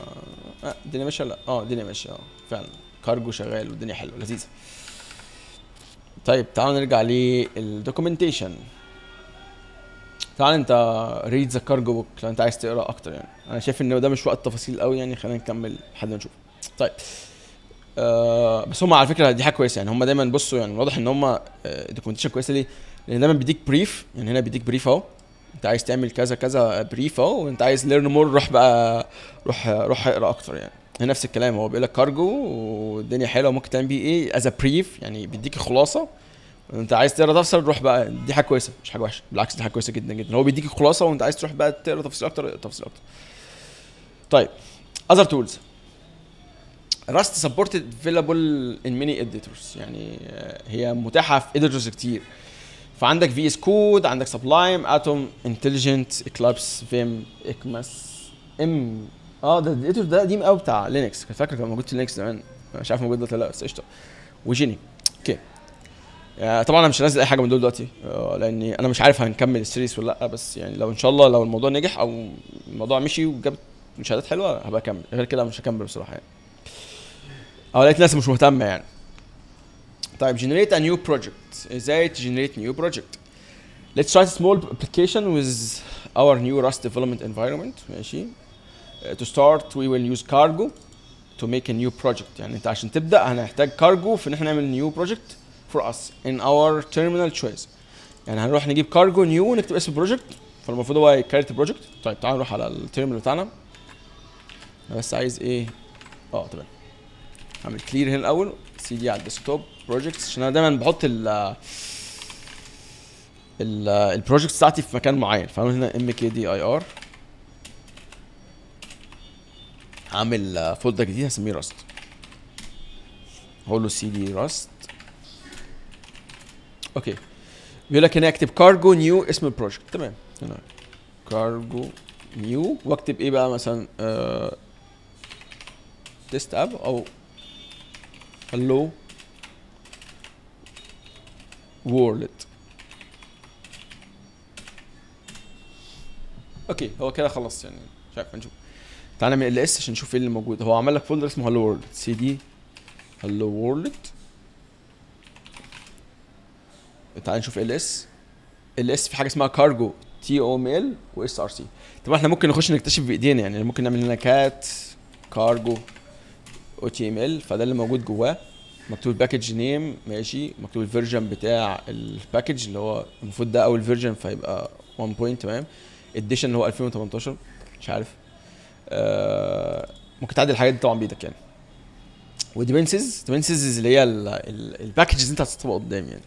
آه، الدنيا ماشية ولا لأ؟ آه الدنيا ماشية آه فعلا. كارجو شغال والدنيا حلوة لذيذة. طيب تعالوا نرجع لل documentation تعال انت read the Cargo book لو انت عايز تقرأ أكتر يعني. أنا شايف إن ده مش وقت تفاصيل قوي يعني خلينا نكمل لحد ما نشوف. طيب. آه بس هم على فكرة دي حاجة كويسة يعني. هم دايما بصوا يعني واضح إن هم documentation كويسة ليه؟ لأن دايما بيديك brief يعني هنا بيديك brief أهو. أنت عايز تعمل كذا كذا brief أهو وأنت عايز learn more روح بقى روح روح اقرأ أكتر يعني. هنا نفس الكلام هو بيقول لك كارجو والدنيا حلوة ممكن تعمل بيه إيه؟ as brief يعني بيديك الخلاصه انت عايز تقرا تفصيل روح بقى دي حاجة كويسة مش حاجة وحشة بالعكس دي حاجة كويسة جدا جدا. هو بيديك الخلاصه وانت عايز تروح بقى تقرا تفاصيل أكتر اقرا تفاصيل أكتر. طيب other tools. Rust supported available in many editors. يعني آه، هي متاحة في editors كتير. فعندك VS Code عندك Sublime Atom IntelliJ Eclipse Vim اكماس ام آه ده ال editor ده قديم قوي بتاع Linux كنت فاكر كان موجود في Linux زمان. مش عارف موجود دلوقتي ولا لأ بس قشطة. و Geany okay آه، طبعا أنا مش هنزل أي حاجة من دول دلوقتي آه، لأني أنا مش عارف هنكمل ال series ولا لأ بس يعني لو إن شاء الله لو الموضوع نجح أو الموضوع مشي وجاب مشاهدات حلوة هبقى أكمل. غير كده مش هكمل بصراحة يعني. أو لقيت ناس مش مهتمة يعني. طيب generate a new project. إزاي تجنريت new project let's try a small application with our new Rust development environment. ماشي. Uh, to start we will use cargo to make a new project. يعني أنت عشان تبدأ هنحتاج cargo في إن إحنا نعمل new project. For us in our terminal choice. يعني هنروح نجيب cargo new ونكتب اسم ال project فالمفروض هو ي create ال project طيب تعالوا نروح على ال terminal بتاعنا. أنا بس عايز إيه؟ آه تمام. هعمل clear هنا الأول. سي دي على ال desktop. projects عشان أنا دايما بحط ال ال ال projects بتاعتي في مكان معين. فاعمل هنا ام كي دي اي ار هعمل folder جديد هسميه Rust هقول له cd Rust okay بيقول لك هنا اكتب cargo new اسم ال project تمام هنا cargo new واكتب إيه بقى مثلا test app أو hello world okay هو كده خلص يعني. مش عارف هنشوف. تعال نعمل ls عشان نشوف إيه اللي موجود. هو عمل لك folder اسمه hello world cd hello world تعال نشوف ls ls في حاجة اسمها كارجو تي أو ام ال واس ار سي طبعا إحنا ممكن نخش نكتشف بإيدينا يعني ممكن نعمل هنا cat Cargo toml فده اللي موجود جواه. مكتوب ال package name ماشي. مكتوب ال version بتاع ال package اللي هو المفروض ده أول version فيبقى 1 point تمام. edition اللي هو 2018 مش عارف. آه ممكن تعدل الحاجات دي طبعا بإيدك يعني. و dependencies dependencies اللي هي ال packages اللي انت هتسطبها قدام يعني.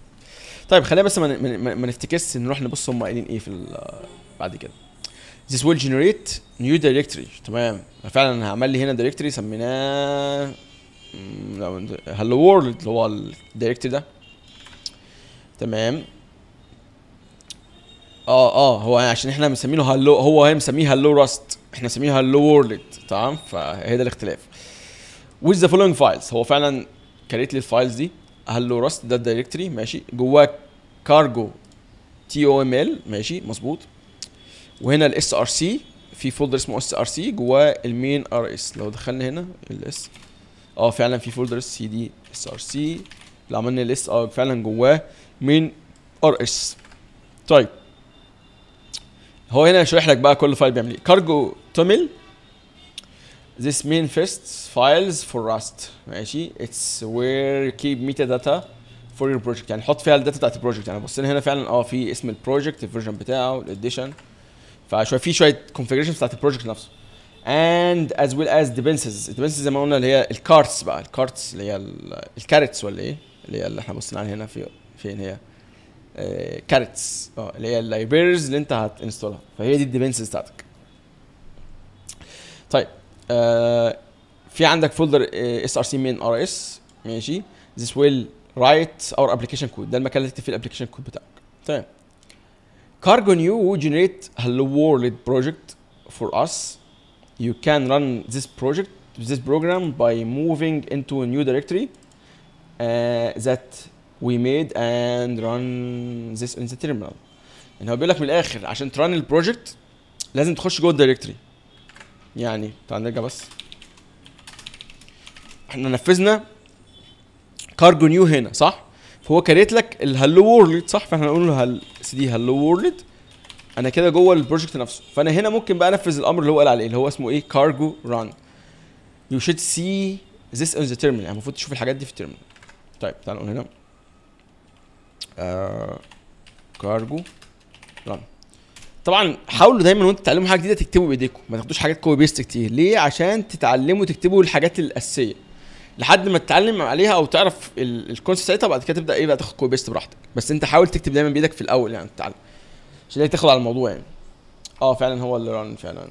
طيب خلينا بس ما, نفتكسش نروح نبص هم قايلين إيه في بعد كده. This will generate new directory. تمام. فعلا عمل لي هنا directory سميناه hello world اللي هو ال directory ده. تمام. آه آه هو عشان إحنا مسمينه hello هو هي مسميه hello Rust إحنا مسميه hello world تمام. فهي ده الاختلاف. With the following files. هو فعلا create لي ال files دي. hello Rust ده ال directory ماشي. جواه Cargo toml ماشي مظبوط. وهنا ال src في folder اسمه src جواه ال main.rs لو دخلنا هنا ls آه فعلا في folder cd src لو عملنا ls آه فعلا جواه main.rs طيب. هو هنا يشرح لك بقى كل file بيعمل إيه. Cargo toml this manifest file for Rust. ماشي. It's where you keep metadata for your project. يعني حط فيها ال data بتاعت ال project يعني بصينا هنا فعلا آه في اسم ال project ال version بتاعه ال edition فشوية في شوية configurations بتاعت ال project نفسه. And as well as dependencies. Dependencies زي ما قلنا اللي هي ال crates بقى. ال crates اللي هي ال crates ولا إيه؟ اللي هي اللي إحنا بصينا عليها هنا في فين هي؟ crates آه اللي هي ال libraries اللي أنت هت install ها فهي دي ال dependencies بتاعتك. طيب. آه في عندك فولدر اس ار سي من ار اس ماشي this will write our application code ده المكان اللي تكتب فيه ال application code بتاعك تمام new will generate hello world project for us you can run this project this program by moving into a new uh, that we made and run this in the terminal يعني هو بيقول لك من الآخر عشان ت run ال project لازم تخش جوه ال directory يعني تعال نرجع بس. إحنا نفذنا cargo new هنا صح؟ فهو create لك ال hello world صح؟ فاحنا نقول له cd hello world. أنا كده جوه ال project نفسه. فانا هنا ممكن بقى انفذ الامر اللي هو قال عليه اللي هو اسمه إيه؟ cargo run. you should see this on the terminal. يعني المفروض تشوف الحاجات دي في ال terminal طيب تعال نقول هنا. آه cargo run. طبعا حاولوا دايما وانتوا تتعلموا حاجة جديدة تكتبوا بإيديكم ما تاخدوش حاجات copy paste كتير. ليه؟ عشان تتعلموا تكتبوا الحاجات الأساسية. لحد ما تتعلم عليها أو تعرف ال concept ساعتها بعد كده تبدأ إيه بقى تاخد copy paste براحتك. بس أنت حاول تكتب دايما بإيدك في الأول يعني تتعلم. عشان تاخد على الموضوع يعني. آه فعلا هو اللي run فعلا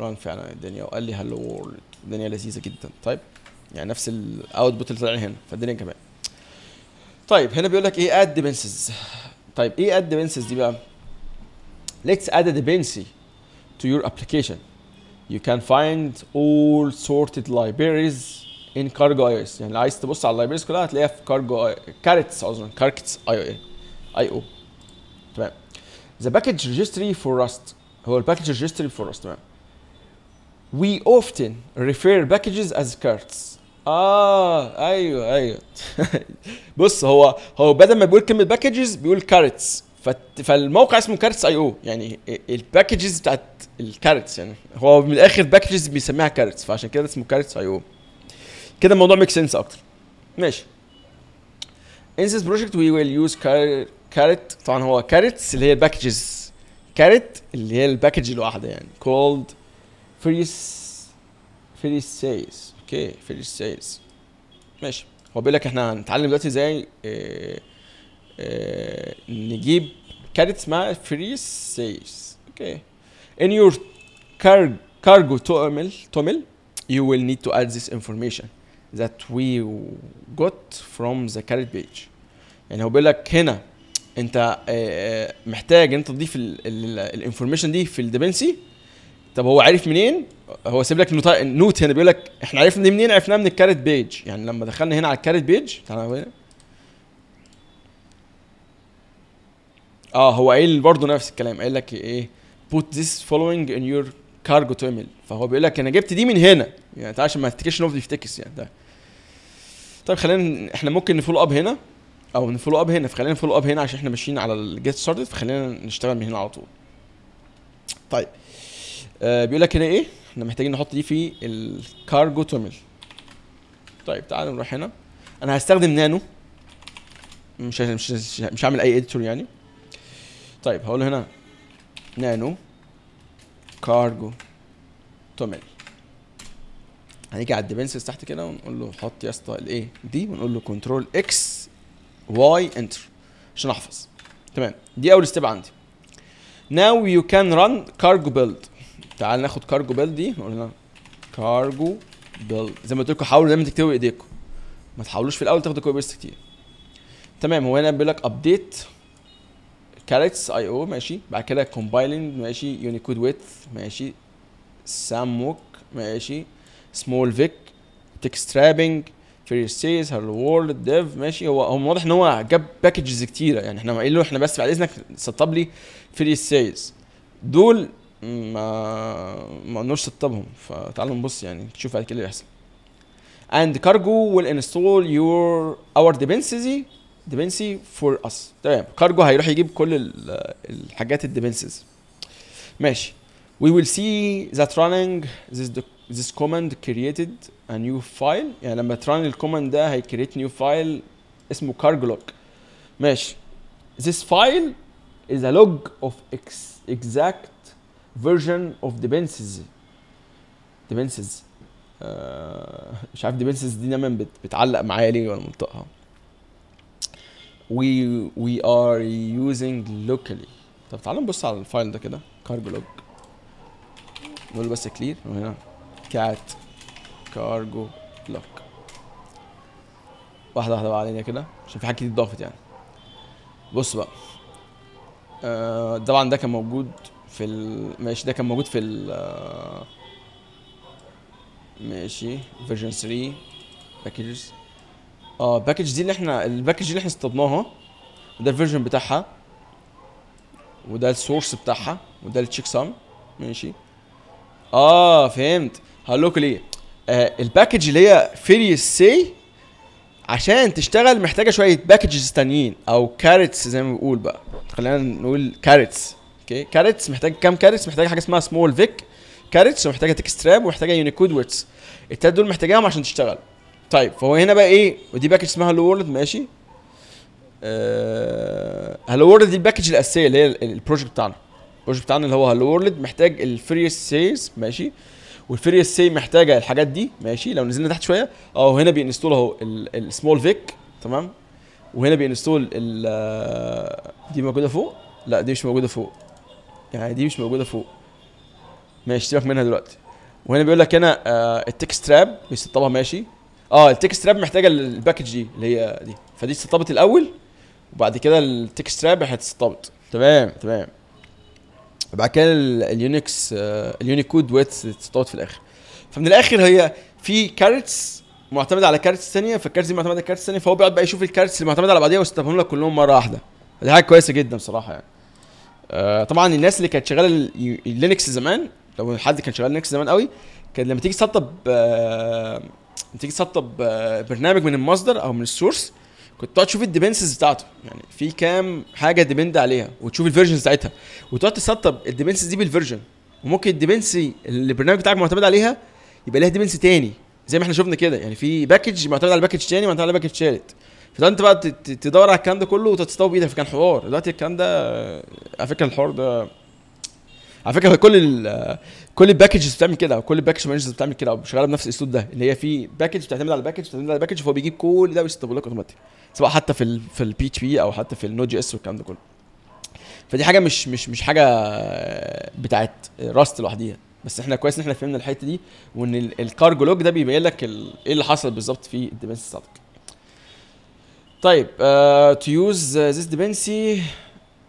run فعلا الدنيا وقال لي hello world الدنيا لذيذة جدا. طيب يعني نفس ال output اللي طلع هنا فالدنيا كمان طيب هنا بيقول لك إيه add dependencies طيب إيه add dependencies دي بقى؟ Let's add a dependency to your application you can find all sorts of libraries in crates.io يعني لو عايز تبص على ال libraries كلها هتلاقيها في cargo crates عذرا i io تمام the package registry for Rust هو ال package registry for Rust تمام we often refer packages as crates آه أيوه أيوه بص هو هو بدل ما بيقول كلمه packages بيقول crates فالموقع اسمه crates.io يعني ال packages بتاعت ال crates يعني هو من الآخر packages بيسميها crates فعشان كده اسمه crates.io. كده الموضوع make sense أكتر. ماشي. In this project we will use crate طبعا هو crates اللي هي ال packages crate اللي هي ال package الواحدة يعني called ferris ferris-says okay ferris-says ماشي. هو بيقول لك إحنا هنتعلم دلوقتي إزاي آه آه نجيب crate اسمها ferris-says okay. In your car Cargo.toml toml you will need to add this information that we got from the crate page. يعني هو بيقول لك هنا أنت آه محتاج أنت تضيف ال information دي في ال dependency. طب هو عارف منين؟ هو سيب لك note هنا بيقول لك إحنا عرفنا دي منين؟ عرفناها من ال crate page يعني لما دخلنا هنا على ال crate page تعالى آه هو قايل برضه نفس الكلام. قايل لك إيه put this following in your Cargo.toml. فهو بيقول لك أنا جبت دي من هنا. يعني تعال عشان ما تفتكرش ان هو بيفتكس يعني ده. طيب خلينا إحنا ممكن ن follow up هنا أو ن follow up هنا. فخلينا ن follow up هنا عشان إحنا ماشيين على ال get started فخلينا نشتغل من هنا على طول. طيب آه بيقول لك هنا إيه إحنا محتاجين نحط دي في ال Cargo.toml طيب تعالوا نروح هنا. أنا هستخدم نانو مش مش, مش هعمل أي editor يعني. طيب هقول هنا. nano Cargo.toml هنيجي على ال dependencies تحت كده ونقول له حط يا اسطى الايه دي ونقول له control x y enter عشان أحفظ. تمام دي أول step عندي. Now you can run cargo build. تعال ناخد cargo build دي نقول هنا cargo build زي ما قلت لكم حاولوا دايما تكتبوا بإيديكم. ما تحاولوش في الأول تاخدوا copy paste كتير. تمام هو هنا بيقول لك update crates.io ماشي. بعد كده compiling ماشي. unicode-width ماشي. smawk ماشي. smallvec textwrapping ferris-says hello world dev ماشي. هو هو واضح إن هو جاب packages كتيرة. يعني إحنا قايل له إحنا بس بعد إذنك سطب لي ferris-says دول ما ما قلناش سطبهم. فتعالوا نبص يعني نشوف بعد كده اللي بيحصل. And cargo will install your our dependency dependency for us تمام كارجو هيروح يجيب كل ال- الحاجات ال dependencies ماشي we will see that running this this command created a new file يعني لما ت run ال command ده هي create new file اسمه Cargo.lock ماشي this file is a log of ex exact version of dependencies dependencies آه مش عارف dependencies دي دايما بت- بتعلق معايا ليه وأنا منطقها we we are using locally. طب تعالوا نبص على الفايل ده كده. Cargo log. نقول بس clear. وهنا cat cargo lock. واحدة واحدة بقى علينا كده عشان في حاجات كتير ضافت يعني. بص بقى. آه طبعا ده كان موجود في ال... ماشي ده كان موجود في ال آه، ماشي version 3 packages آه package دي اللي إحنا ال package اللي إحنا استطبناها وده ال version بتاعها. وده ال source بتاعها. وده ال checksum. ماشي. آه فهمت. هقول لكم ليه. آه ال package اللي هي ferris-says عشان تشتغل محتاجة شوية packages تانيين أو crates زي ما بنقول بقى. خلينا نقول crates okay crates محتاج كام crates محتاج حاجة اسمها smallvec crates ومحتاجة textwrap ومحتاجة unicode-width التلات دول محتاجاهم عشان تشتغل. طيب فهو هنا بقى إيه؟ ودي package اسمها hello world ماشي؟ hello world دي ال package الأساسية اللي هي ال- ال project بتاعنا. ال project بتاعنا اللي هو hello world محتاج ال ferris says ماشي؟ وال ferris says محتاجة الحاجات دي ماشي؟ لو نزلنا تحت شوية آه هنا ب install أهو ال smallvec تمام؟ وهنا ب install آه، دي موجودة فوق؟ لا دي مش موجودة فوق. يعني دي مش موجودة فوق. ماشي سيبك منها دلوقتي. وهنا بيقول لك هنا آه ال textwrap بيسطبها ماشي؟ آه ال textwrap محتاجة ال package دي اللي هي دي. فدي اتسطبت الأول وبعد كده ال textwrap هتتسطبت تمام تمام. بعد كده ال- ال unix آه ال unicode width اتسطبت في الآخر. فمن الآخر هي في crates معتمدة على crates ثانية فال crates دي معتمدة على crates ثانية فهو بيقعد بقى يشوف ال crates اللي معتمدة على بعضيها ويستخدمهم لك كلهم مرة واحدة. دي حاجة كويسة جدا بصراحة يعني. آه طبعا الناس اللي كانت شغالة ال- ال Linux زمان لو حد كان شغال Linux زمان قوي كان لما تيجي تسطب آه تيجي تسطب آه برنامج من المصدر أو من ال source كنت تقعد تشوف ال dependencies بتاعته. يعني في كام حاجة depend عليها وتشوف ال versions بتاعتها. وتقعد تسطب ال dependencies دي بال version وممكن ال dependency اللي البرنامج بتاعك معتمد عليها يبقى ليها dependency تاني. زي ما إحنا شفنا كده. يعني في package معتمد على package تاني معتمد على package تالت. فتقعد انت بقى تدور على الكلام ده كله وتسطب بإيدك. فكان حوار. دلوقتي الكلام ده على فكرة الحوار ده على فكرة كل كل ال packages بتعمل كده كل ال package managers بتعمل كده أو شغاله بنفس الاسلوب ده اللي هي في package بتعتمد على package بتعتمد على package فهو بيجيب كل ده ويسطبه لك اوتوماتيك سواء حتى في ال في ال PHP أو حتى في ال Node JS والكلام ده كله. فدي حاجة مش مش مش حاجة بتاعت Rust لوحديها. بس إحنا كويس إن إحنا فهمنا الحتة دي وإن ال- ال cargo lock ده بيبين لك إيه اللي حصل بالظبط في ال dependency بتاعتك. طيب to use this dependency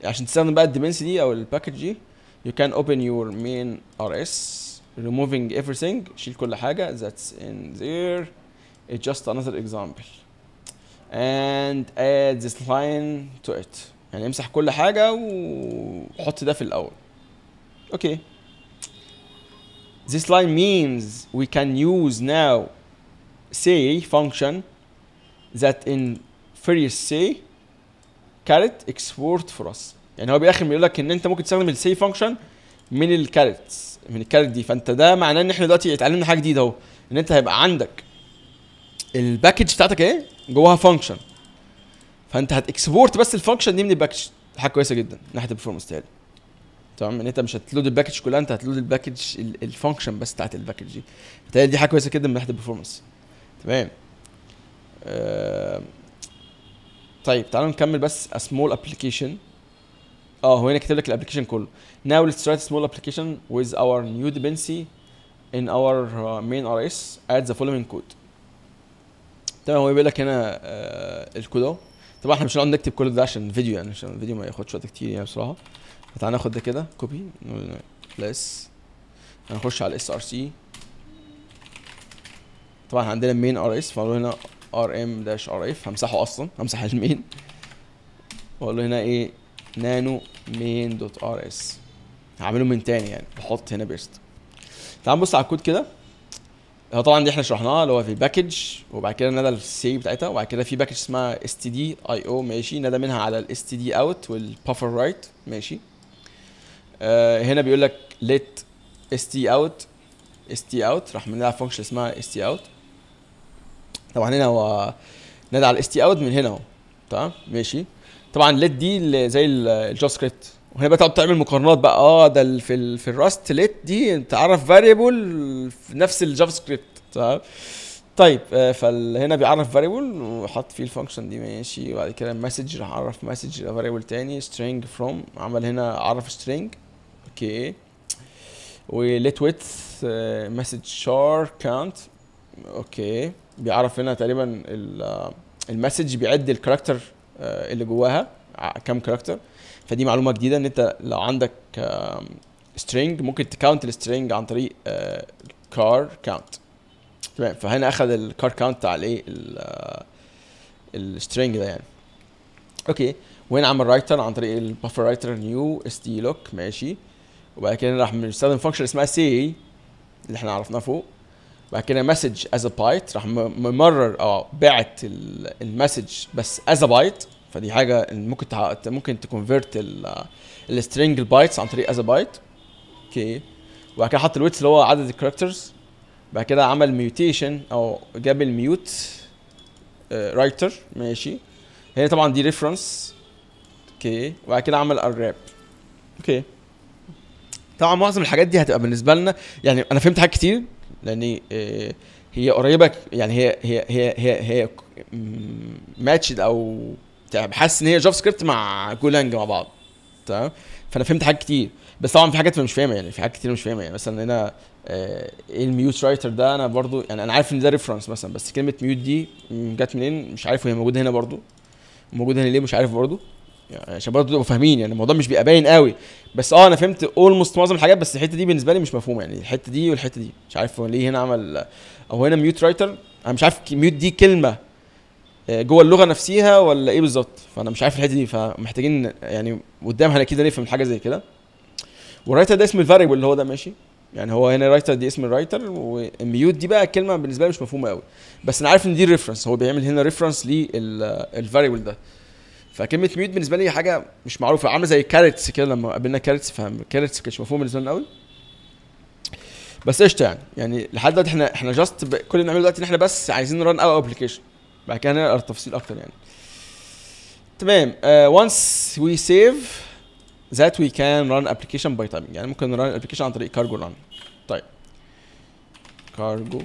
عشان تستخدم بقى الديبنسي دي أو الباكج دي you can open your main rs removing everything شيل كل حاجة that's in there it's just another example and add this line to it يعني امسح كل حاجة وحط ده في الأول okay this line means we can use now say function that in first say caret export for us يعني هو بالاخر بيقول لك إن أنت ممكن تستخدم ال say function من ال crate من ال crate دي. فأنت ده معناه إن إحنا دلوقتي اتعلمنا حاجة جديدة أهو إن أنت هيبقى عندك ال package بتاعتك إيه؟ جواها function فأنت هت export بس ال function دي من ال package حاجة كويسة جدا ناحية ال performance تاني. تمام؟ إن أنت مش هتلود الباكج كلها أنت هتلود الباكج الفانكشن بس بتاعت الباكج دي. بالتالي دي حاجة كويسة جدا من ناحية ال performance تمام؟ طيب تعالوا نكمل بس small application. آه هو هنا كاتب لك ال application كله. Now let's write a small application with our new dependency in our uh, main RS add the following code. تمام هو بيقول لك هنا آه الكود أهو. طبعا إحنا مش هنقعد نكتب كل ده عشان الفيديو يعني عشان الفيديو ما ياخدش وقت كتير يعني بصراحة. فتعالى ناخد ده كده copy بلس هنخش على ال src طبعا عندنا main rs فاقول هنا rm dash rf همسحه أصلا همسح ال main. واقول له هنا إيه؟ nano main dot rs هعمله من تاني يعني. بحط هنا paste تعال نبص على الكود كده. هو طبعا دي إحنا شرحناها اللي هو في package وبعد كده نادى ال say بتاعتها وبعد كده في package اسمها std io ماشي. نادى منها على ال stdout وال buffer write ماشي. آه هنا بيقول لك let اس تي اوت اس تي اوت راح بنلعب function اسمها stdout طبعا هنا هو نادى على ال stdout من هنا اهو. تمام؟ ماشي. طبعا let دي زي ال JavaScript وهنا بقى تقعد تعمل مقارنات بقى. آه ده في ال في ال Rust let دي تعرف variable في نفس ال JavaScript تمام؟ طيب آه فهنا بيعرف variable وحط فيه ال function دي ماشي. وبعد كده message راح اعرف message variable تاني string from. عمل هنا عرف string. okay. و let width message chars count okay. بيعرف هنا تقريبا آه، ال message بيعد ال character اللي جواها ع- كام character فدي معلومة جديدة إن أنت لو عندك string ممكن ت count ال string عن طريق char count تمام. فهنا أخذ ال char count بتاع الايه ال string ده يعني. okay. وهنا عمل writer عن طريق ال buffer writer new stdout lock ماشي. وبعد كده راح بنستخدم function اسمها say اللي إحنا عرفناه فوق. بعد كده message as bytes راح ممرر آه باعت ال- ال message بس as bytes فدي حاجة ممكن. ممكن ت convert ال string ال bytes عن طريق as bytes okay. وبعد كده حط ال width اللي هو عدد ال characters بعد كده عمل mutation أو جاب ال mute writer ماشي. هنا طبعا دي reference okay. وبعد كده عمل ال unwrap okay. طبعا معظم الحاجات دي هتبقى بالنسبة لنا يعني أنا فهمت حاجات كتير لأن آه، هي قريبة يعني هي هي هي هي هي matched أو حاسس إن هي JavaScript مع Golang مع بعض. تمام؟ فأنا فهمت حاجات كتير. بس طبعا في حاجات مش فاهمها يعني في حاجات كتير مش فاهمها يعني مثلا هنا آه، إيه ال mute writer ده؟ أنا برضو يعني أنا عارف إن ده reference مثلا بس كلمة mute دي جت منين؟ مش عارف وهي موجودة هنا برضو. موجودة هنا ليه؟ مش عارف برضو. يعني عشان برضو تبقوا فاهمين يعني الموضوع مش بيبقى باين قوي. بس آه أنا فهمت almost معظم الحاجات بس الحتة دي بالنسبة لي مش مفهومة. يعني الحتة دي والحتة دي. مش عارف هو ليه هنا عمل أو هنا mute writer أنا مش عارف mute دي كلمة آه، جوه اللغة نفسها ولا إيه بالظبط؟ فأنا مش عارف الحتة دي. فمحتاجين يعني قدام إحنا كده نفهم حاجة زي كده. وال writer ده اسم ال variable اللي هو ده ماشي؟ يعني هو هنا writer دي اسم ال writer و mute دي بقى كلمه بالنسبة لي مش مفهومة قوي. بس أنا عارف إن دي reference هو بيعمل هنا reference لل variable ده. فكلمة mute بالنسبة لي حاجة مش معروفة. عاملة زي crates كده لما قابلنا crates ف crates كانش مفهوم بالنسبة لنا قوي بس قشطة يعني. يعني لحد دلوقتي إحنا إحنا just كل اللي بنعمله دلوقتي إن إحنا بس عايزين ن run ال application بعد كده نقرا التفاصيل أكتر يعني. تمام. once we save that we can run application by typing. يعني ممكن ن run ال application عن طريق cargo run طيب. cargo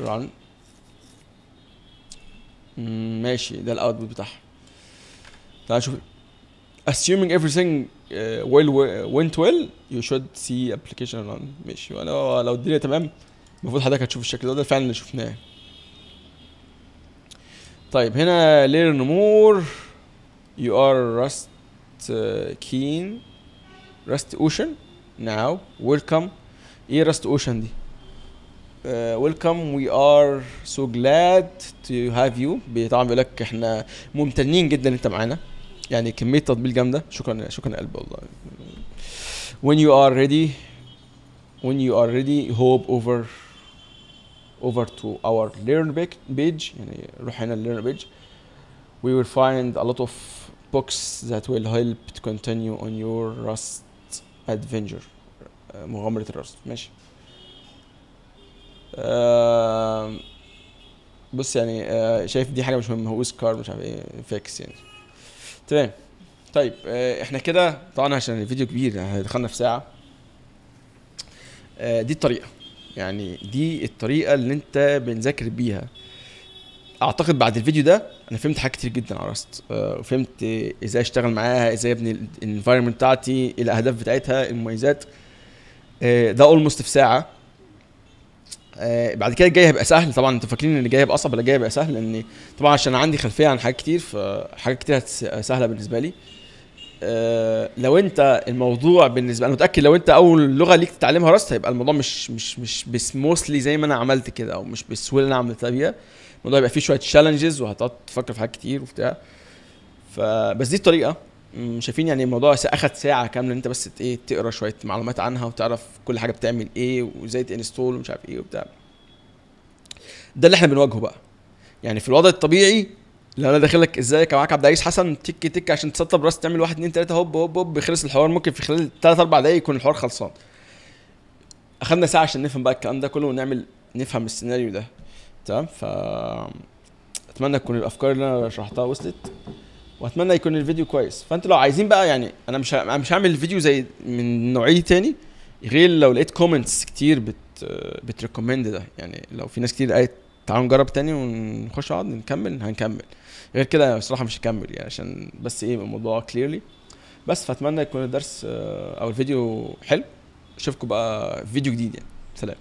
run ماشي. ده ال output بتاعها. تعال نشوف assuming everything uh, well went well you should see application run ماشي وأنا لو الدنيا تمام المفروض حضرتك هتشوف الشكل ده ده فعلا اللي شفناه طيب هنا learn more you are rust uh, keen rust ocean now welcome إيه rust ocean دي uh, welcome we are so glad to have you طبعا بيقول لك إحنا ممتنين جدا انت معانا يعني كميه تطبيل جامده شكرا شكرا يا قلبي والله when you are ready when you are ready hope over over to our learn page يعني روح هنا learn page we will find a lot of books that will help to continue on your Rust adventure آه، مغامرة الرست ماشي آه بص يعني آه شايف دي حاجة مش مهمة هو كار مش عارف إيه فيكس يعني تمام. طيب آه إحنا كده طبعا عشان الفيديو كبير يعني دخلنا في ساعة. آه دي الطريقة. يعني دي الطريقة اللي انت بنذاكر بيها. أعتقد بعد الفيديو ده أنا فهمت حاجات كتير جدا على Rust. آه، وفهمت إزاي أشتغل معاها إزاي أبني ال environment بتاعتي إيه الأهداف بتاعتها المميزات. ده almost في ساعة. آه، بعد كده الجاي هيبقى سهل. طبعا أنتوا فاكرين إن الجاي هيبقى أصعب الجاي هيبقى سهل لأن طبعا عشان عندي خلفية عن حاجات كتير فحاجات كتير سهلة بالنسبة لي. آه، لو انت الموضوع بالنسبة أنا متأكد لو انت أول لغة ليك تتعلمها Rust هيبقى الموضوع مش مش مش ب smoothly زي ما أنا عملت كده أو مش بالسهولة اللي أنا عملتها بيها. الموضوع يبقى فيه شوية challenges وهتقعد تفكر في حاجات كتير وبتاع. فبس دي الطريقة. شايفين يعني الموضوع أخد ساعة كاملة أنت بس إيه تقرأ شوية معلومات عنها وتعرف كل حاجة بتعمل إيه وإزاي ت install ومش عارف إيه وبتاع. ده اللي إحنا بنواجهه بقى. يعني في الوضع الطبيعي لو أنا داخل لك إزيك يا معاك عبد العزيز حسن تك تك عشان تسطب Rust تعمل واحد اتنين تلاتة هوب هوب هوب خلص الحوار. ممكن في خلال تلات أربع دقايق يكون الحوار خلصان. أخدنا ساعة عشان نفهم بقى الكلام ده كله ونعمل نفهم السيناريو ده. تمام؟ ف أتمنى تكون الأفكار اللي أنا شرحتها وصلت. واتمنى يكون الفيديو كويس. فانتوا لو عايزين بقى يعني أنا مش ه- مش هعمل فيديو زي من نوعيه تاني غير لو لقيت comments كتير بت بت recommend ده. يعني لو في ناس كتير قالت تعالوا نجرب تاني ونخش نقعد نكمل هنكمل. غير كده بصراحة مش هكمل يعني عشان بس إيه الموضوع clear لي بس فاتمنى يكون الدرس آه، أو الفيديو حلو. اشوفكم بقى في فيديو جديد يعني. سلام.